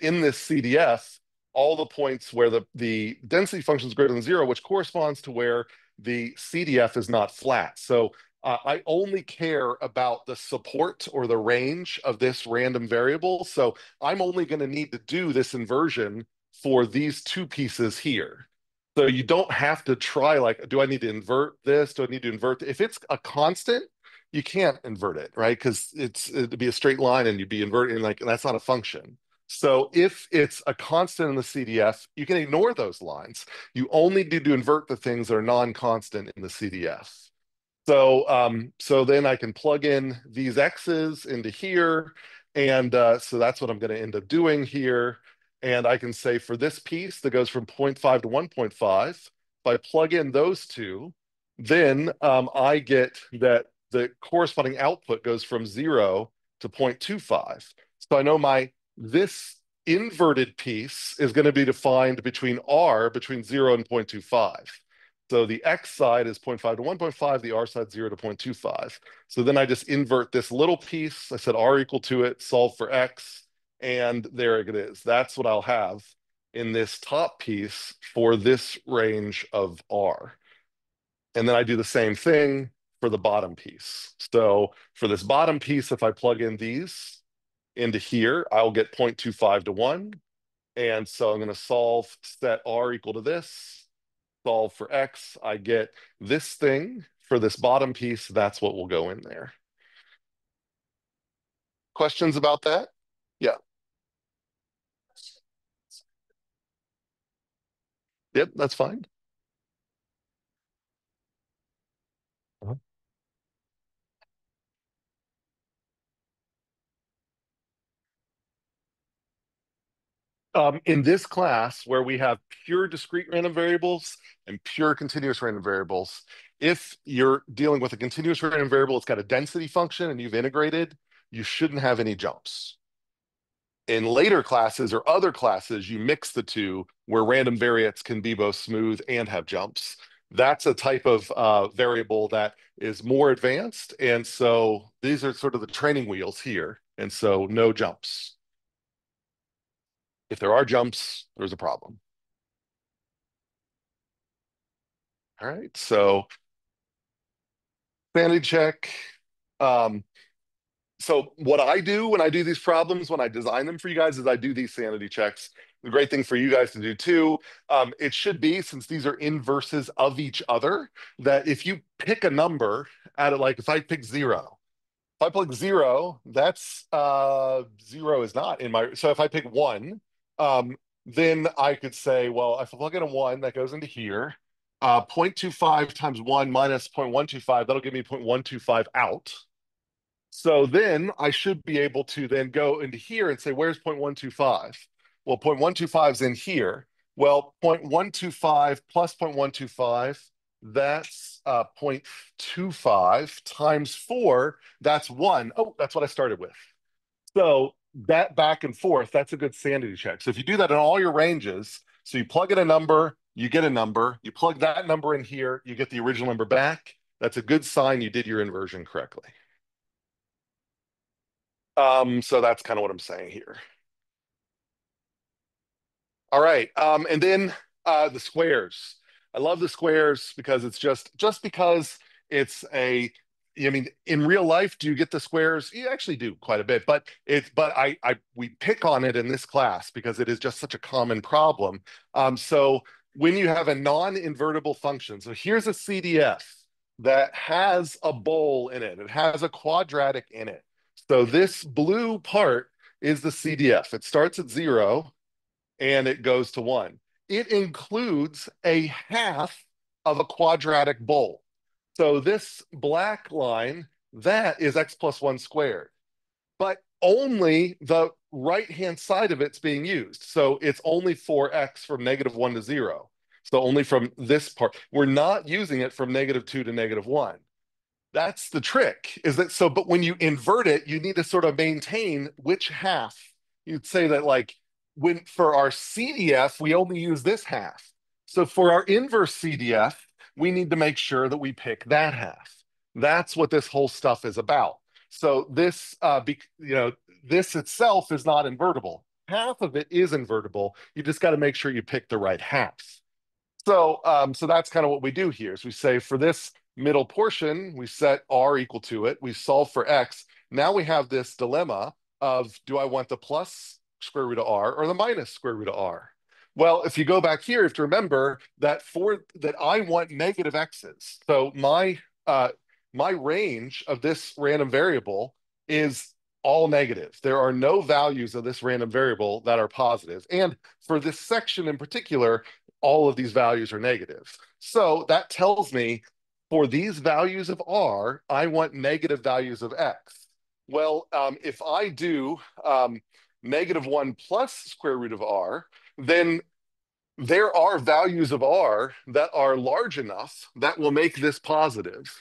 in this CDF, all the points where the, the density function is greater than zero, which corresponds to where the CDF is not flat. So uh, I only care about the support or the range of this random variable. So I'm only going to need to do this inversion for these two pieces here. So you don't have to try like, do I need to invert this? Do I need to invert? If it's a constant, you can't invert it, right? Because it's it'd be a straight line and you'd be inverting like that's not a function. So if it's a constant in the CDF, you can ignore those lines. You only need to invert the things that are non-constant in the CDF. So um, so then I can plug in these x's into here, and uh, so that's what I'm going to end up doing here. And I can say for this piece that goes from 0.5 to 1.5, if I plug in those two, then um, I get that the corresponding output goes from zero to 0.25. So I know my this inverted piece is going to be defined between r between 0 and 0.25. So the x side is 0.5 to 1.5, the r side 0 to 0.25. So then I just invert this little piece. I said r equal to it, solve for x, and there it is. That's what I'll have in this top piece for this range of r. And then I do the same thing for the bottom piece. So for this bottom piece, if I plug in these into here, I'll get 0.25 to 1. And so I'm going to solve set r equal to this, solve for x. I get this thing for this bottom piece. That's what will go in there. Questions about that? Yeah. Yep, that's fine. Um, in this class where we have pure discrete random variables and pure continuous random variables, if you're dealing with a continuous random variable, it's got a density function and you've integrated, you shouldn't have any jumps. In later classes or other classes, you mix the two where random variates can be both smooth and have jumps. That's a type of uh, variable that is more advanced. And so these are sort of the training wheels here. And so no jumps. If there are jumps, there's a problem. All right, so sanity check. Um, so what I do when I do these problems, when I design them for you guys, is I do these sanity checks. The great thing for you guys to do too, um, it should be, since these are inverses of each other, that if you pick a number at it, like if I pick zero, if I pick zero, that's uh, zero is not in my, so if I pick one, um, then I could say, well, if I plug in a one, that goes into here. Uh, 0.25 times 1 minus 0.125, that'll give me 0.125 out. So then I should be able to then go into here and say, where's 0.125? Well, 0.125 is in here. Well, 0.125 plus 0.125, that's uh, 0.25 times 4, that's 1. Oh, that's what I started with. So that back and forth, that's a good sanity check. So if you do that in all your ranges, so you plug in a number, you get a number, you plug that number in here, you get the original number back. That's a good sign you did your inversion correctly. Um, so that's kind of what I'm saying here. All right, um, and then uh, the squares. I love the squares because it's just just because it's a I mean, in real life, do you get the squares? You actually do quite a bit, but it's but I I we pick on it in this class because it is just such a common problem. Um, so when you have a non-invertible function, so here's a CDF that has a bowl in it, it has a quadratic in it. So this blue part is the CDF. It starts at zero and it goes to one. It includes a half of a quadratic bowl. So this black line, that is x plus 1 squared. But only the right-hand side of it's being used. So it's only for x from negative 1 to 0. So only from this part. We're not using it from negative 2 to negative 1. That's the trick, is that so, but when you invert it, you need to sort of maintain which half. You'd say that like when for our CDF, we only use this half. So for our inverse CDF, we need to make sure that we pick that half. That's what this whole stuff is about. So this, uh, be, you know, this itself is not invertible. Half of it is invertible. You just got to make sure you pick the right half. So, um, so that's kind of what we do here. Is we say for this middle portion, we set r equal to it. We solve for x. Now we have this dilemma of do I want the plus square root of r or the minus square root of r? Well, if you go back here, you have to remember that for that I want negative x's. So my uh, my range of this random variable is all negative. There are no values of this random variable that are positive. And for this section in particular, all of these values are negative. So that tells me for these values of r, I want negative values of x. Well, um, if I do um, negative 1 plus square root of r, then there are values of r that are large enough that will make this positive,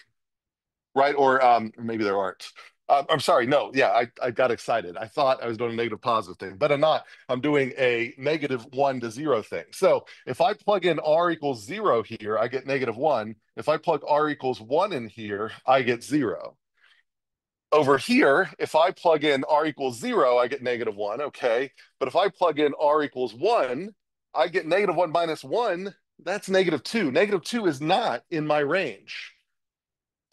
right? Or um, maybe there aren't. Uh, I'm sorry, no, yeah, I, I got excited. I thought I was doing a negative positive thing, but I'm not. I'm doing a negative one to zero thing. So if I plug in r equals zero here, I get negative one. If I plug r equals one in here, I get zero. Over here, if I plug in r equals zero, I get negative one, okay. But if I plug in r equals one, I get negative one minus one, that's negative two. Negative two is not in my range.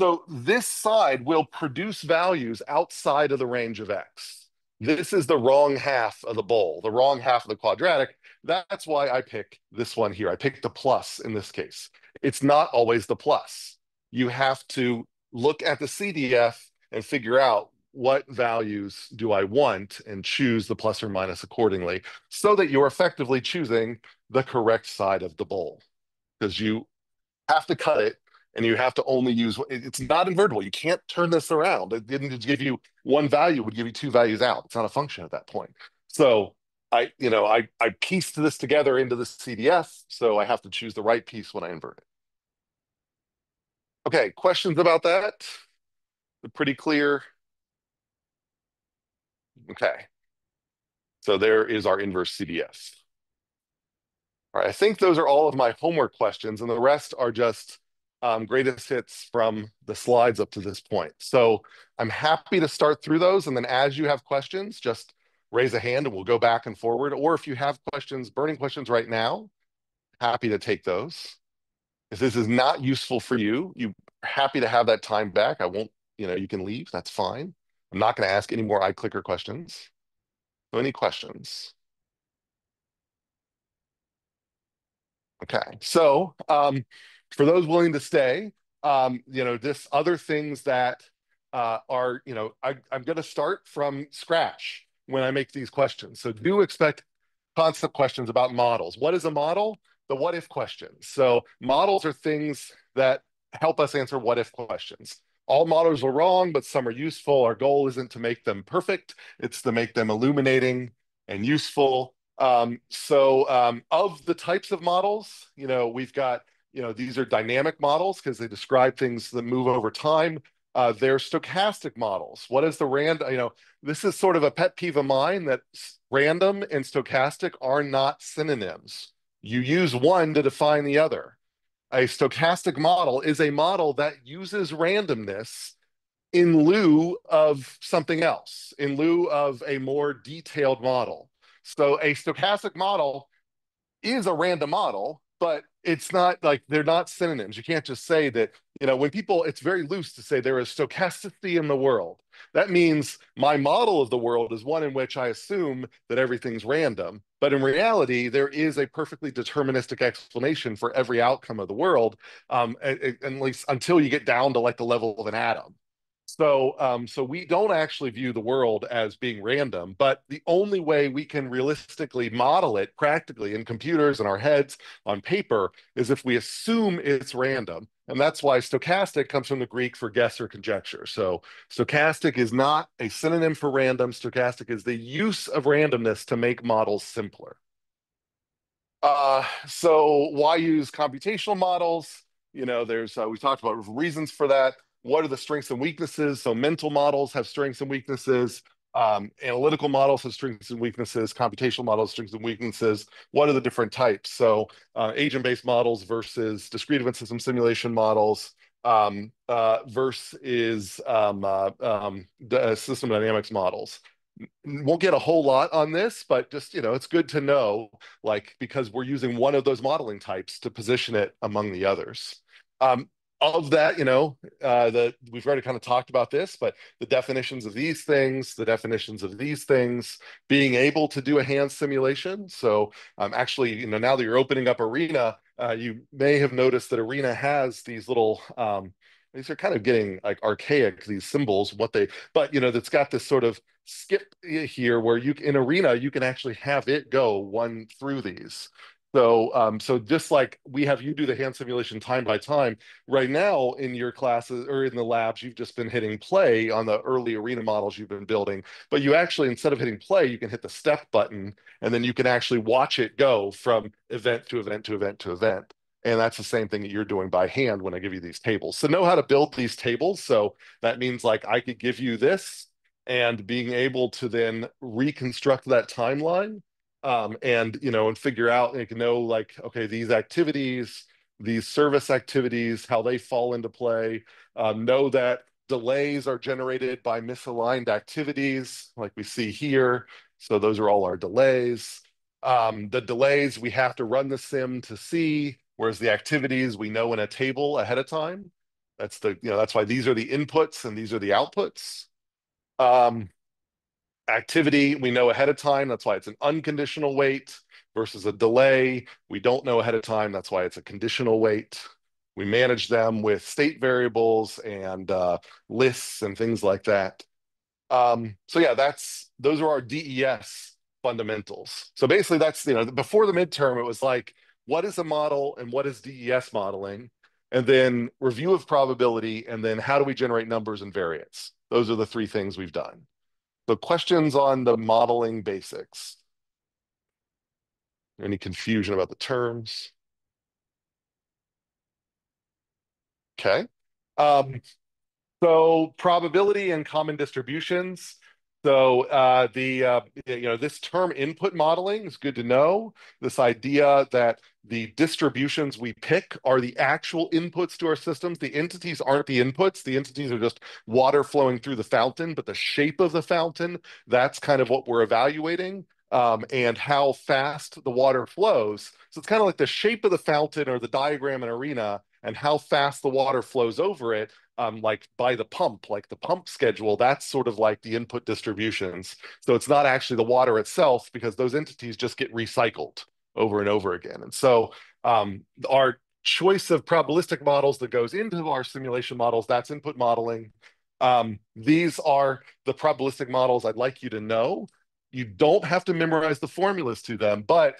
So this side will produce values outside of the range of x. This is the wrong half of the bowl, the wrong half of the quadratic. That's why I pick this one here. I pick the plus in this case. It's not always the plus. You have to look at the CDF and figure out what values do I want and choose the plus or minus accordingly so that you're effectively choosing the correct side of the bowl. Because you have to cut it and you have to only use it's not invertible. You can't turn this around. It didn't give you one value would give you two values out. It's not a function at that point. So i you know i i pieced this together into the cdf so i have to choose the right piece when i invert it. Okay questions about that pretty clear okay so there is our inverse cdf all right i think those are all of my homework questions and the rest are just um, greatest hits from the slides up to this point. So I'm happy to start through those. And then as you have questions, just raise a hand and we'll go back and forward. Or if you have questions, burning questions right now, happy to take those. If this is not useful for you, you happy to have that time back. I won't, you know, you can leave, that's fine. I'm not gonna ask any more iClicker questions. So any questions? Okay, so um, for those willing to stay, um, you know, this other things that uh, are, you know, I, I'm going to start from scratch when I make these questions. So do expect concept questions about models. What is a model? The what if questions. So models are things that help us answer what if questions. All models are wrong, but some are useful. Our goal isn't to make them perfect. It's to make them illuminating and useful. Um, so um, of the types of models, you know, we've got you know, these are dynamic models because they describe things that move over time. Uh, they're stochastic models. What is the random, you know, this is sort of a pet peeve of mine that random and stochastic are not synonyms. You use one to define the other. A stochastic model is a model that uses randomness in lieu of something else, in lieu of a more detailed model. So a stochastic model is a random model, but it's not like they're not synonyms. You can't just say that, you know, when people, it's very loose to say there is stochasticity in the world. That means my model of the world is one in which I assume that everything's random. But in reality, there is a perfectly deterministic explanation for every outcome of the world, um, at, at least until you get down to like the level of an atom. So, um, so we don't actually view the world as being random, but the only way we can realistically model it practically in computers and our heads on paper is if we assume it's random. And that's why stochastic comes from the Greek for guess or conjecture. So stochastic is not a synonym for random. Stochastic is the use of randomness to make models simpler. Uh, so why use computational models? You know, there's, uh, we talked about reasons for that what are the strengths and weaknesses? So mental models have strengths and weaknesses. Um, analytical models have strengths and weaknesses. Computational models, strengths and weaknesses. What are the different types? So uh, agent-based models versus discrete event system simulation models. Um, uh, versus um, uh, um, uh, system dynamics models won't get a whole lot on this, but just, you know, it's good to know, like, because we're using one of those modeling types to position it among the others. Of that, you know, uh, the we've already kind of talked about this, but the definitions of these things, the definitions of these things, being able to do a hand simulation. So um, actually, you know, now that you're opening up Arena, uh, you may have noticed that Arena has these little um, these are kind of getting like archaic, these symbols, what they, but you know, that's got this sort of skip here where you in Arena, you can actually have it go one through these. So, um, so just like we have you do the hand simulation time by time, right now in your classes or in the labs, you've just been hitting play on the early arena models you've been building. But you actually, instead of hitting play, you can hit the step button and then you can actually watch it go from event to event to event to event. And that's the same thing that you're doing by hand when I give you these tables. So know how to build these tables. So that means like I could give you this and being able to then reconstruct that timeline um, and you know and figure out and know like okay these activities these service activities how they fall into play um, know that delays are generated by misaligned activities like we see here. So those are all our delays. Um, the delays we have to run the sim to see whereas the activities we know in a table ahead of time. That's the you know that's why these are the inputs and these are the outputs. Um, activity we know ahead of time. That's why it's an unconditional wait versus a delay. We don't know ahead of time. That's why it's a conditional wait. We manage them with state variables and uh, lists and things like that. Um, so yeah, that's those are our DES fundamentals. So basically, that's you know before the midterm, it was like what is a model and what is DES modeling, and then review of probability, and then how do we generate numbers and variance. Those are the three things we've done. So questions on the modeling basics? Any confusion about the terms? Okay. Um, so probability and common distributions. So uh, the uh, you know this term input modeling is good to know. This idea that the distributions we pick are the actual inputs to our systems. The entities aren't the inputs. The entities are just water flowing through the fountain, but the shape of the fountain, that's kind of what we're evaluating. Um, and how fast the water flows. So it's kind of like the shape of the fountain or the diagram in arena and how fast the water flows over it um, like by the pump, like the pump schedule, that's sort of like the input distributions. So it's not actually the water itself because those entities just get recycled over and over again. And so um, our choice of probabilistic models that goes into our simulation models, that's input modeling. Um, these are the probabilistic models I'd like you to know. You don't have to memorize the formulas to them, but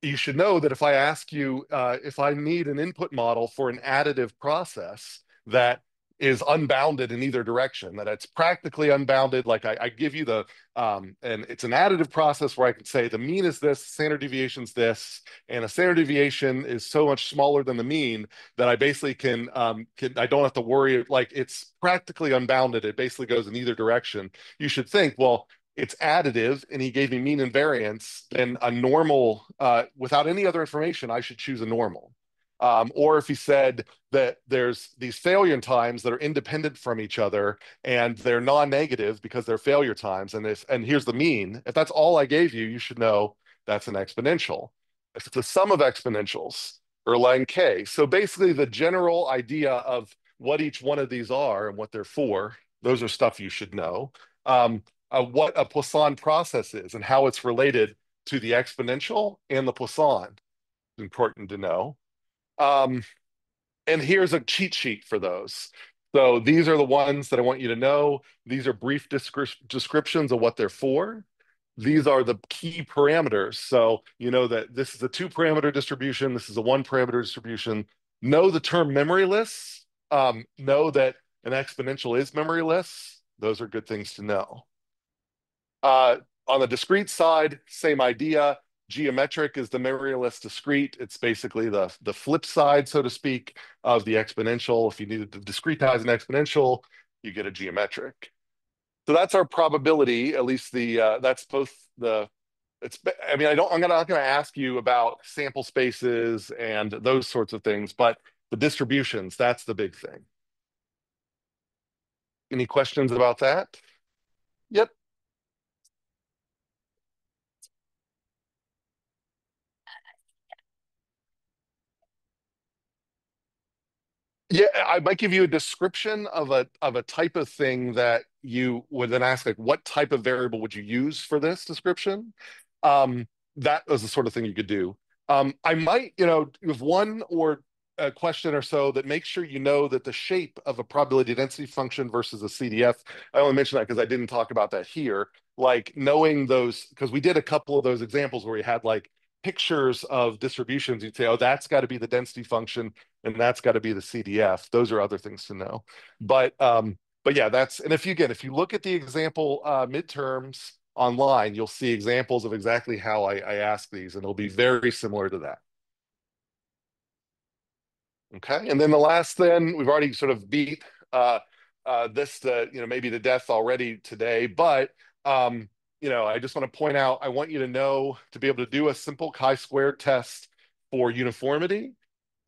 you should know that if I ask you, uh, if I need an input model for an additive process, that is unbounded in either direction, that it's practically unbounded. Like I, I give you the, um, and it's an additive process where I can say the mean is this, standard deviation is this, and a standard deviation is so much smaller than the mean that I basically can, um, can I don't have to worry, like it's practically unbounded. It basically goes in either direction. You should think, well, it's additive and he gave me mean and variance, then a normal, uh, without any other information, I should choose a normal. Um, or if he said that there's these failure times that are independent from each other and they're non-negative because they're failure times, and if and here's the mean. If that's all I gave you, you should know that's an exponential. If it's a sum of exponentials, Erlang K. So basically, the general idea of what each one of these are and what they're for, those are stuff you should know. Um, uh, what a Poisson process is and how it's related to the exponential and the Poisson. Is important to know. Um, and here's a cheat sheet for those. So these are the ones that I want you to know. These are brief descri descriptions of what they're for. These are the key parameters. So you know that this is a two parameter distribution. This is a one parameter distribution. Know the term memoryless. Um, know that an exponential is memoryless. Those are good things to know. Uh, on the discrete side, same idea geometric is the memoryless discrete. It's basically the, the flip side, so to speak, of the exponential. If you needed to discretize an exponential, you get a geometric. So that's our probability, at least the, uh, that's both the, it's, I mean, I don't, I'm gonna, not gonna ask you about sample spaces and those sorts of things, but the distributions, that's the big thing. Any questions about that? Yep. Yeah, I might give you a description of a of a type of thing that you would then ask, like, what type of variable would you use for this description? Um, that was the sort of thing you could do. Um, I might, you know, if one or a question or so that makes sure you know that the shape of a probability density function versus a CDF. I only mention that because I didn't talk about that here. Like knowing those, because we did a couple of those examples where we had like pictures of distributions. You'd say, oh, that's got to be the density function, and that's got to be the CDF. Those are other things to know. But um, but yeah, that's and if you again, if you look at the example uh, midterms online, you'll see examples of exactly how I, I ask these, and it'll be very similar to that. Okay, and then the last then, we've already sort of beat uh, uh, this to, you know, maybe the death already today, but, um, you know, I just want to point out, I want you to know to be able to do a simple chi-squared test for uniformity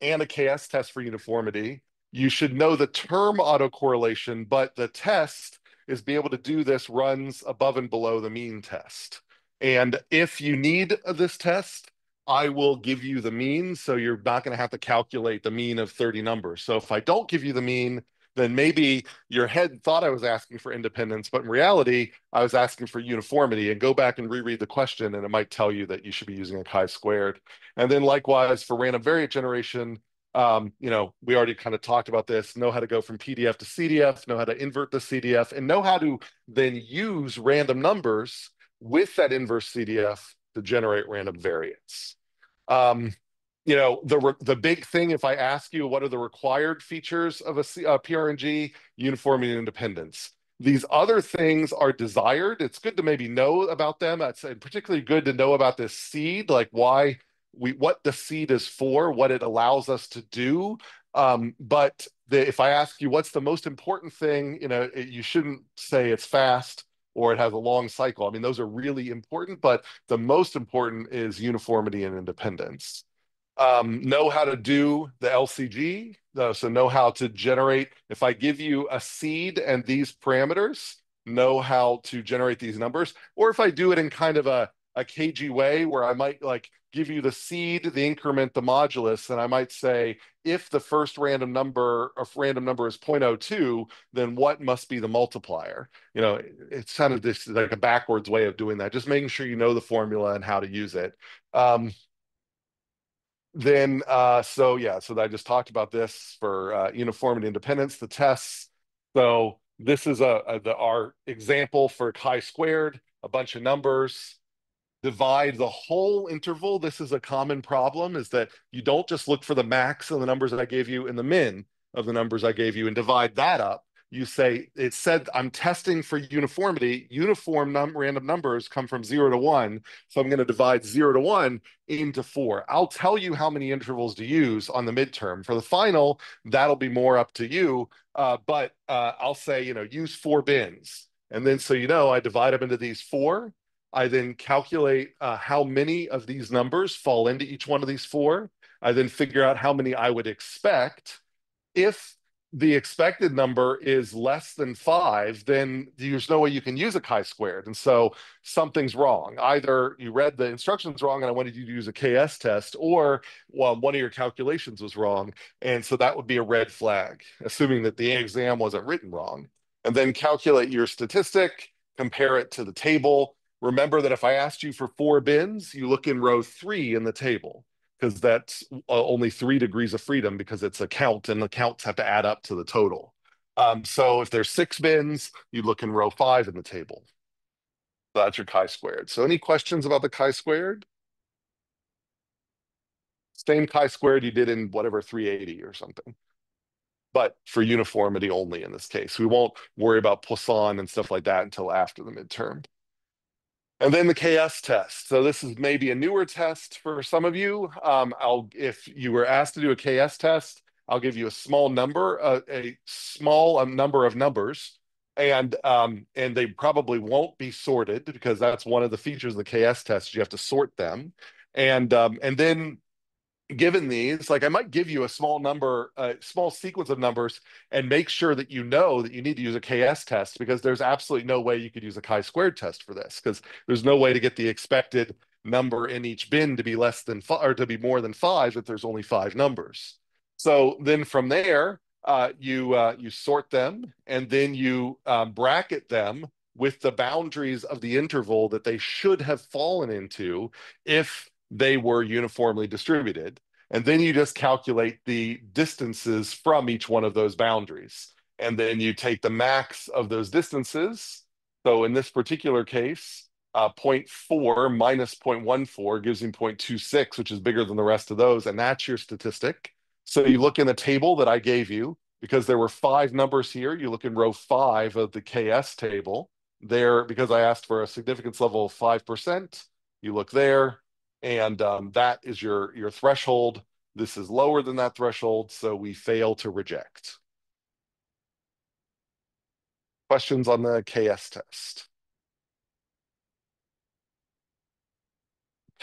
and a KS test for uniformity, you should know the term autocorrelation, but the test is be able to do this runs above and below the mean test. And if you need this test, I will give you the mean. So you're not going to have to calculate the mean of 30 numbers. So if I don't give you the mean, then maybe your head thought I was asking for independence, but in reality, I was asking for uniformity. And go back and reread the question, and it might tell you that you should be using a chi-squared. And then likewise for random variate generation, um, you know, we already kind of talked about this, know how to go from PDF to CDF, know how to invert the CDF, and know how to then use random numbers with that inverse CDF to generate random variants. Um, you know, the the big thing, if I ask you what are the required features of a, PRNG, uniformity and independence. These other things are desired. It's good to maybe know about them. It's particularly good to know about this seed, like why we what the seed is for, what it allows us to do. Um, but the, if I ask you what's the most important thing, you know, it, you shouldn't say it's fast or it has a long cycle. I mean, those are really important, but the most important is uniformity and independence. Um, know how to do the LCG, uh, so know how to generate. If I give you a seed and these parameters, know how to generate these numbers. Or if I do it in kind of a, a cagey way where I might like give you the seed, the increment, the modulus, and I might say, if the first random number of random number is 0.02, then what must be the multiplier? You know, it's kind of this like a backwards way of doing that, just making sure you know the formula and how to use it. Um, then, uh, so yeah, so I just talked about this for uh, uniformity independence, the tests. So this is a, a the, our example for chi-squared, a bunch of numbers divide the whole interval, this is a common problem, is that you don't just look for the max of the numbers that I gave you and the min of the numbers I gave you and divide that up. You say, it said I'm testing for uniformity. Uniform num random numbers come from zero to one. So I'm going to divide zero to one into four. I'll tell you how many intervals to use on the midterm. For the final, that'll be more up to you. Uh, but uh, I'll say, you know, use four bins. And then so you know, I divide them into these four I then calculate uh, how many of these numbers fall into each one of these four. I then figure out how many I would expect. If the expected number is less than five, then there's no way you can use a chi-squared. And so something's wrong. Either you read the instructions wrong and I wanted you to use a KS test, or well, one of your calculations was wrong. And so that would be a red flag, assuming that the exam wasn't written wrong. And then calculate your statistic, compare it to the table, Remember that if I asked you for four bins, you look in row three in the table because that's uh, only three degrees of freedom because it's a count and the counts have to add up to the total. Um, so if there's six bins, you look in row five in the table. So that's your chi-squared. So any questions about the chi-squared? Same chi-squared you did in whatever 380 or something. But for uniformity only in this case. We won't worry about Poisson and stuff like that until after the midterm. And then the KS test. So this is maybe a newer test for some of you. Um, I'll if you were asked to do a KS test, I'll give you a small number, uh, a small um, number of numbers, and um, and they probably won't be sorted because that's one of the features of the KS test. You have to sort them, and um, and then given these, like I might give you a small number, a small sequence of numbers and make sure that you know that you need to use a KS test because there's absolutely no way you could use a chi-squared test for this because there's no way to get the expected number in each bin to be less than five or to be more than five if there's only five numbers. So then from there, uh, you uh, you sort them and then you um, bracket them with the boundaries of the interval that they should have fallen into if they were uniformly distributed. and then you just calculate the distances from each one of those boundaries. And then you take the max of those distances. So in this particular case, uh, 0.4 minus 0.14 gives you 0.26, which is bigger than the rest of those, and that's your statistic. So you look in the table that I gave you, because there were five numbers here, you look in row five of the KS table. There, because I asked for a significance level of 5%, you look there, and um, that is your, your threshold. This is lower than that threshold, so we fail to reject. Questions on the KS test?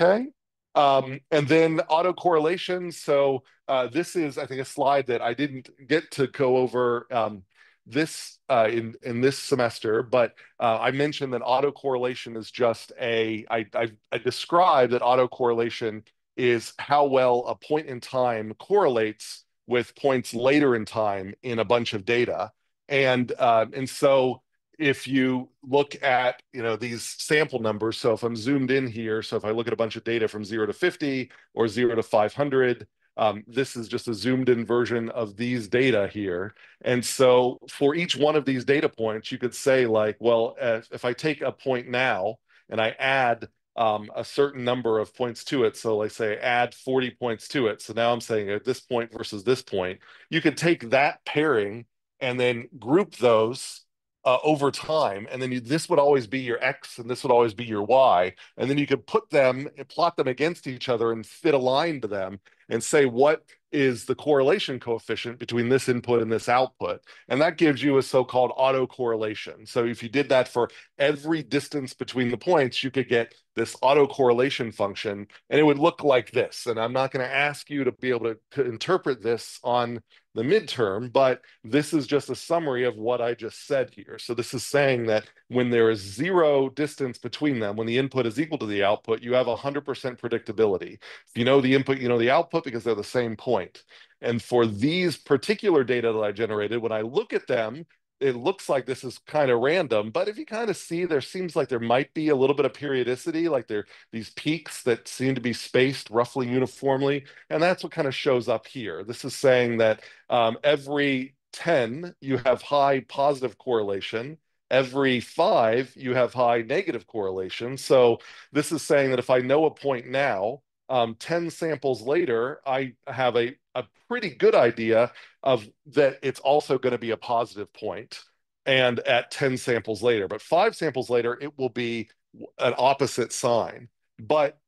Okay. Um, and then autocorrelation. So uh, this is, I think, a slide that I didn't get to go over um, this uh, in in this semester, but uh, I mentioned that autocorrelation is just a. I, I, I described that autocorrelation is how well a point in time correlates with points later in time in a bunch of data, and uh, and so if you look at you know these sample numbers so if i'm zoomed in here so if i look at a bunch of data from 0 to 50 or 0 to 500 um, this is just a zoomed in version of these data here. And so for each one of these data points you could say like well if, if i take a point now and i add um, a certain number of points to it so let's say add 40 points to it so now i'm saying at this point versus this point you could take that pairing and then group those uh, over time, and then you, this would always be your x, and this would always be your y, and then you could put them plot them against each other and fit a line to them, and say what is the correlation coefficient between this input and this output. And that gives you a so-called autocorrelation. So if you did that for every distance between the points, you could get this autocorrelation function, and it would look like this. And I'm not going to ask you to be able to, to interpret this on the midterm, but this is just a summary of what I just said here. So this is saying that when there is zero distance between them, when the input is equal to the output, you have 100% predictability. If you know the input, you know the output because they're the same point. And for these particular data that I generated, when I look at them, it looks like this is kind of random, but if you kind of see, there seems like there might be a little bit of periodicity, like there these peaks that seem to be spaced roughly uniformly, and that's what kind of shows up here. This is saying that um, every 10, you have high positive correlation. Every five, you have high negative correlation. So this is saying that if I know a point now, um, 10 samples later, I have a, a pretty good idea of that it's also going to be a positive point and at 10 samples later. But five samples later, it will be an opposite sign. But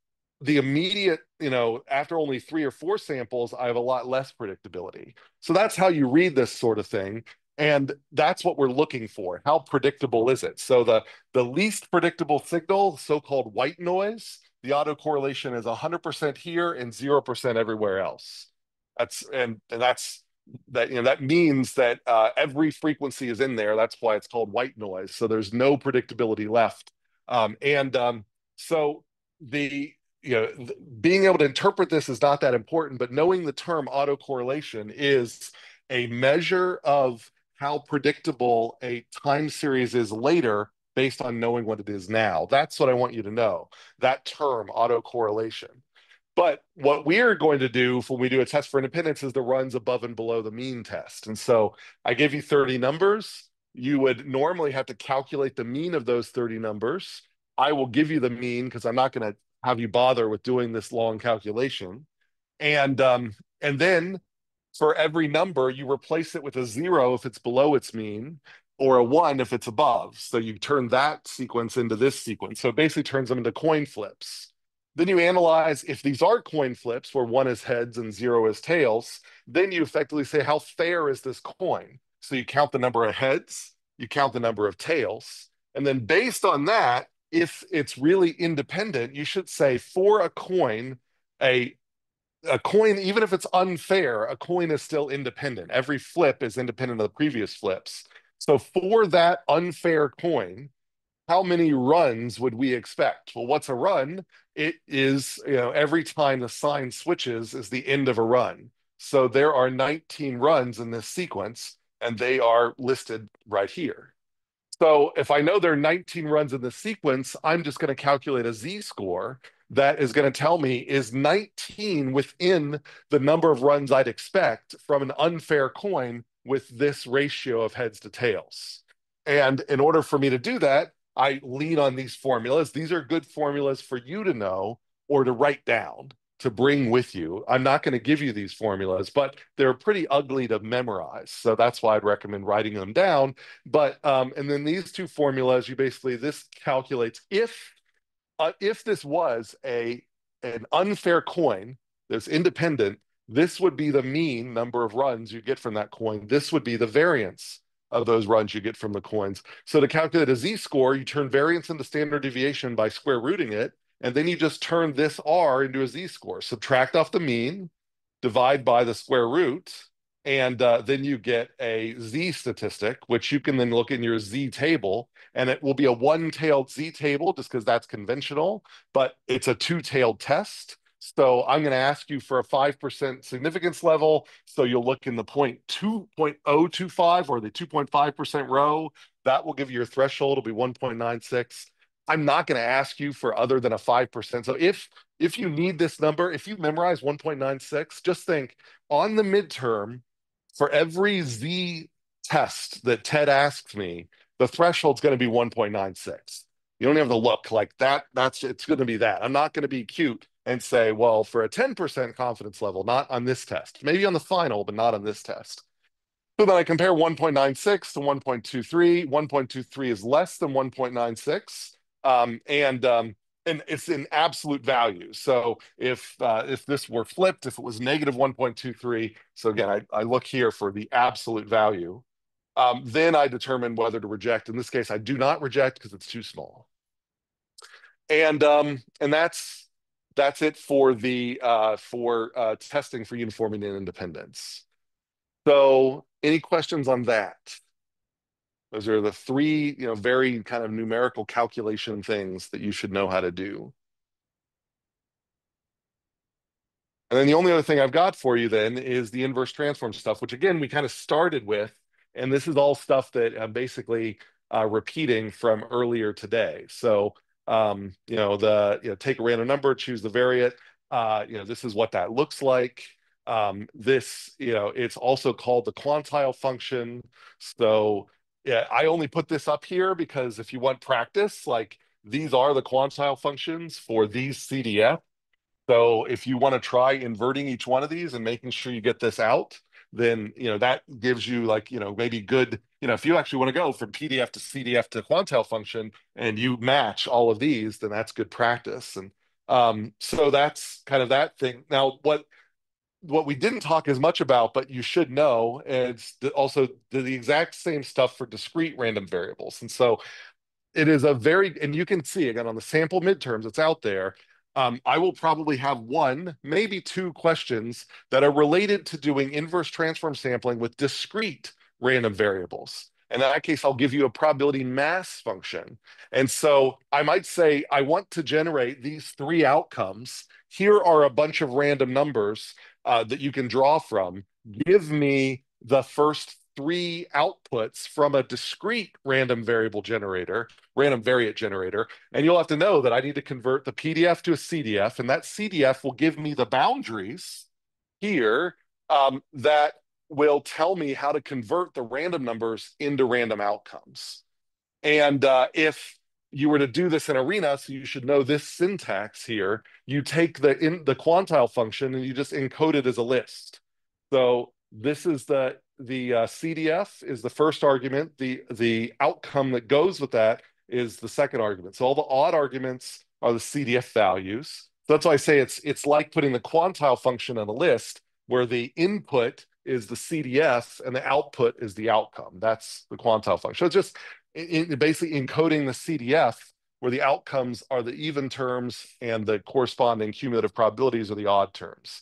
the immediate, you know, after only three or four samples, I have a lot less predictability. So that's how you read this sort of thing. And that's what we're looking for. How predictable is it? So the, the least predictable signal, so-called white noise, the autocorrelation is 100% here and 0% everywhere else. That's and, and that's that you know that means that uh, every frequency is in there. That's why it's called white noise. So there's no predictability left. Um, and um, so the you know th being able to interpret this is not that important, but knowing the term autocorrelation is a measure of how predictable a time series is later based on knowing what it is now. That's what I want you to know, that term, autocorrelation. But what we're going to do when we do a test for independence is the runs above and below the mean test. And so I give you 30 numbers. You would normally have to calculate the mean of those 30 numbers. I will give you the mean because I'm not going to have you bother with doing this long calculation. And um, and then for every number, you replace it with a zero if it's below its mean, or a one if it's above. So you turn that sequence into this sequence. So it basically turns them into coin flips. Then you analyze if these are coin flips where one is heads and zero is tails, then you effectively say, how fair is this coin? So you count the number of heads, you count the number of tails. And then based on that, if it's really independent, you should say for a coin, a a coin, even if it's unfair, a coin is still independent. Every flip is independent of the previous flips. So for that unfair coin, how many runs would we expect? Well, what's a run? It is, you know, every time the sign switches is the end of a run. So there are 19 runs in this sequence, and they are listed right here. So if I know there are 19 runs in the sequence, I'm just going to calculate a z-score that is going to tell me is 19 within the number of runs I'd expect from an unfair coin with this ratio of heads to tails. And in order for me to do that, I lean on these formulas. These are good formulas for you to know or to write down to bring with you. I'm not going to give you these formulas, but they're pretty ugly to memorize. So that's why I'd recommend writing them down. But um, and then these two formulas, you basically this calculates if uh, if this was a an unfair coin that's independent, this would be the mean number of runs you get from that coin. This would be the variance of those runs you get from the coins. So to calculate a z-score, you turn variance into standard deviation by square rooting it, and then you just turn this r into a z-score. Subtract off the mean, divide by the square root, and uh, then you get a z statistic, which you can then look in your z table, and it will be a one-tailed z table just because that's conventional, but it's a two-tailed test. So I'm going to ask you for a 5% significance level. So you'll look in the 0.2.025 or the 2.5% row. That will give you your threshold. It'll be 1.96. I'm not going to ask you for other than a 5%. So if if you need this number, if you memorize 1.96, just think on the midterm, for every Z test that Ted asks me, the threshold's going to be 1.96. You don't have to look like that. That's it's going to be that. I'm not going to be cute and say, well, for a 10% confidence level, not on this test, maybe on the final, but not on this test. So then I compare 1.96 to 1.23. 1.23 is less than 1.96. Um, and um, and it's in absolute value. So if uh, if this were flipped, if it was negative 1.23, so again, I, I look here for the absolute value, um, then I determine whether to reject. In this case, I do not reject because it's too small. And um, and that's that's it for the uh, for uh, testing for uniformity and independence. So any questions on that? Those are the three, you know, very kind of numerical calculation things that you should know how to do. And then the only other thing I've got for you then is the inverse transform stuff, which again, we kind of started with, and this is all stuff that I'm basically uh, repeating from earlier today. So, um, you know, the, you know, take a random number, choose the variate, uh, you know, this is what that looks like. Um, this, you know, it's also called the quantile function. So yeah, I only put this up here because if you want practice, like these are the quantile functions for these CDF. So if you want to try inverting each one of these and making sure you get this out, then you know that gives you like you know maybe good you know if you actually want to go from PDF to CDF to quantile function and you match all of these, then that's good practice. And um, so that's kind of that thing. Now what what we didn't talk as much about, but you should know, is also the, the exact same stuff for discrete random variables. And so it is a very, and you can see again on the sample midterms, it's out there. Um, I will probably have one, maybe two questions that are related to doing inverse transform sampling with discrete random variables. And in that case, I'll give you a probability mass function. And so I might say, I want to generate these three outcomes. Here are a bunch of random numbers uh, that you can draw from. Give me the first three outputs from a discrete random variable generator, random variate generator, and you'll have to know that I need to convert the PDF to a CDF, and that CDF will give me the boundaries here um, that will tell me how to convert the random numbers into random outcomes. And uh, if you were to do this in Arena, so you should know this syntax here. You take the in the quantile function and you just encode it as a list. So this is the the uh, CDF is the first argument. The the outcome that goes with that is the second argument. So all the odd arguments are the CDF values. So that's why I say it's it's like putting the quantile function on a list where the input is the CDF and the output is the outcome. That's the quantile function. So it's just in, basically encoding the CDF where the outcomes are the even terms and the corresponding cumulative probabilities are the odd terms.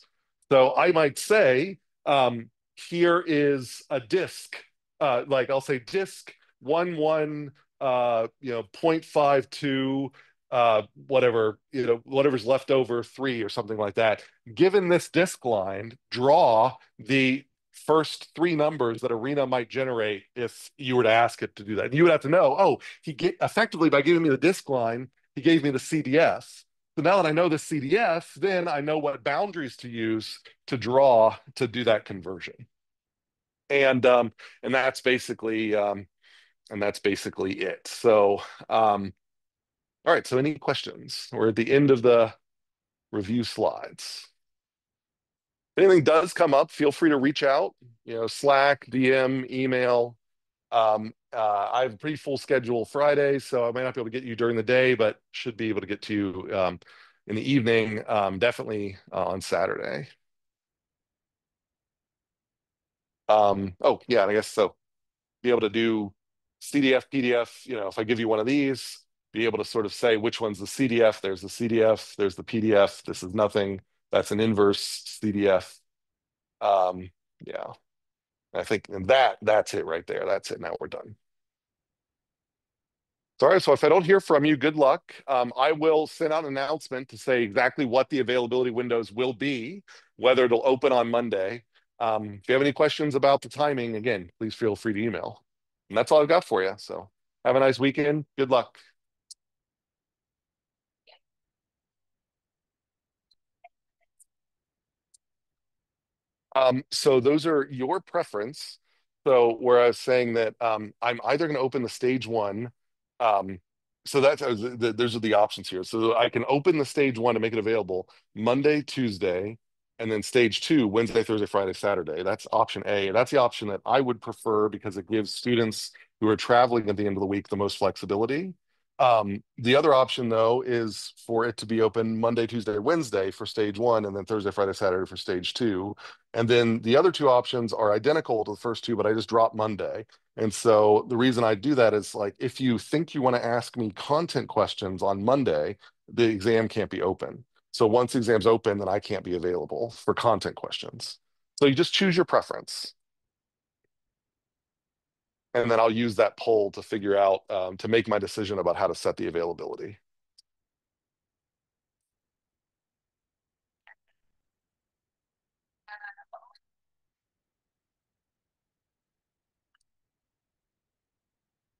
So I might say, um, here is a DISC, uh, like I'll say DISC one, one, uh, you know, 0.52, uh, whatever, you know, whatever's left over three or something like that. Given this DISC line, draw the first three numbers that Arena might generate if you were to ask it to do that. And you would have to know, oh, he get effectively by giving me the DISC line, he gave me the CDF. So now that I know the CDF, then I know what boundaries to use to draw to do that conversion. And um, and that's basically um, and that's basically it. So um, all right, so any questions? We're at the end of the review slides. If anything does come up, feel free to reach out, you know, Slack, DM, email. Um, uh, I have a pretty full schedule Friday, so I might not be able to get you during the day, but should be able to get to you um, in the evening, um, definitely uh, on Saturday. Um, oh, yeah, I guess so. Be able to do CDF, PDF, you know, if I give you one of these, be able to sort of say which one's the CDF, there's the CDF, there's the PDF, this is nothing, that's an inverse CDF. Um, yeah, I think that that's it right there. That's it. Now we're done. Sorry, so if I don't hear from you, good luck. Um, I will send out an announcement to say exactly what the availability windows will be, whether it'll open on Monday. Um, if you have any questions about the timing, again, please feel free to email. And that's all I've got for you. So have a nice weekend. Good luck. Um, so those are your preference. So where I was saying that um, I'm either going to open the stage one. Um, so that's uh, those are the options here. So I can open the stage one to make it available Monday, Tuesday, and then stage two, Wednesday, Thursday, Friday, Saturday. That's option A. That's the option that I would prefer because it gives students who are traveling at the end of the week the most flexibility. Um, the other option, though, is for it to be open Monday, Tuesday, Wednesday for stage one, and then Thursday, Friday, Saturday for stage two. And then the other two options are identical to the first two, but I just dropped Monday. And so the reason I do that is like if you think you want to ask me content questions on Monday, the exam can't be open. So once the exam's open, then I can't be available for content questions. So you just choose your preference and then I'll use that poll to figure out um, to make my decision about how to set the availability.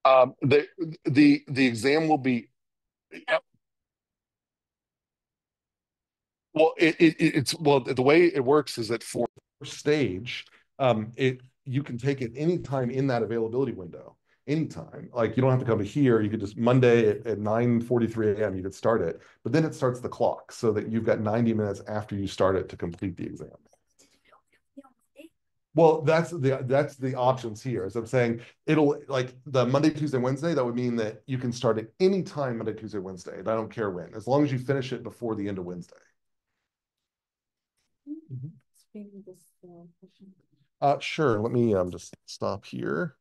Um, the the the exam will be well. It, it it's well the way it works is that for stage, um, it you can take it anytime in that availability window anytime. Like you don't have to come to here. You could just monday at, at 9 43 a.m you could start it but then it starts the clock so that you've got 90 minutes after you start it to complete the exam. Well that's the that's the options here as i'm saying it'll like the monday tuesday wednesday that would mean that you can start at any time monday tuesday wednesday i don't care when as long as you finish it before the end of wednesday. Mm -hmm. Uh, sure. Let me um, just stop here.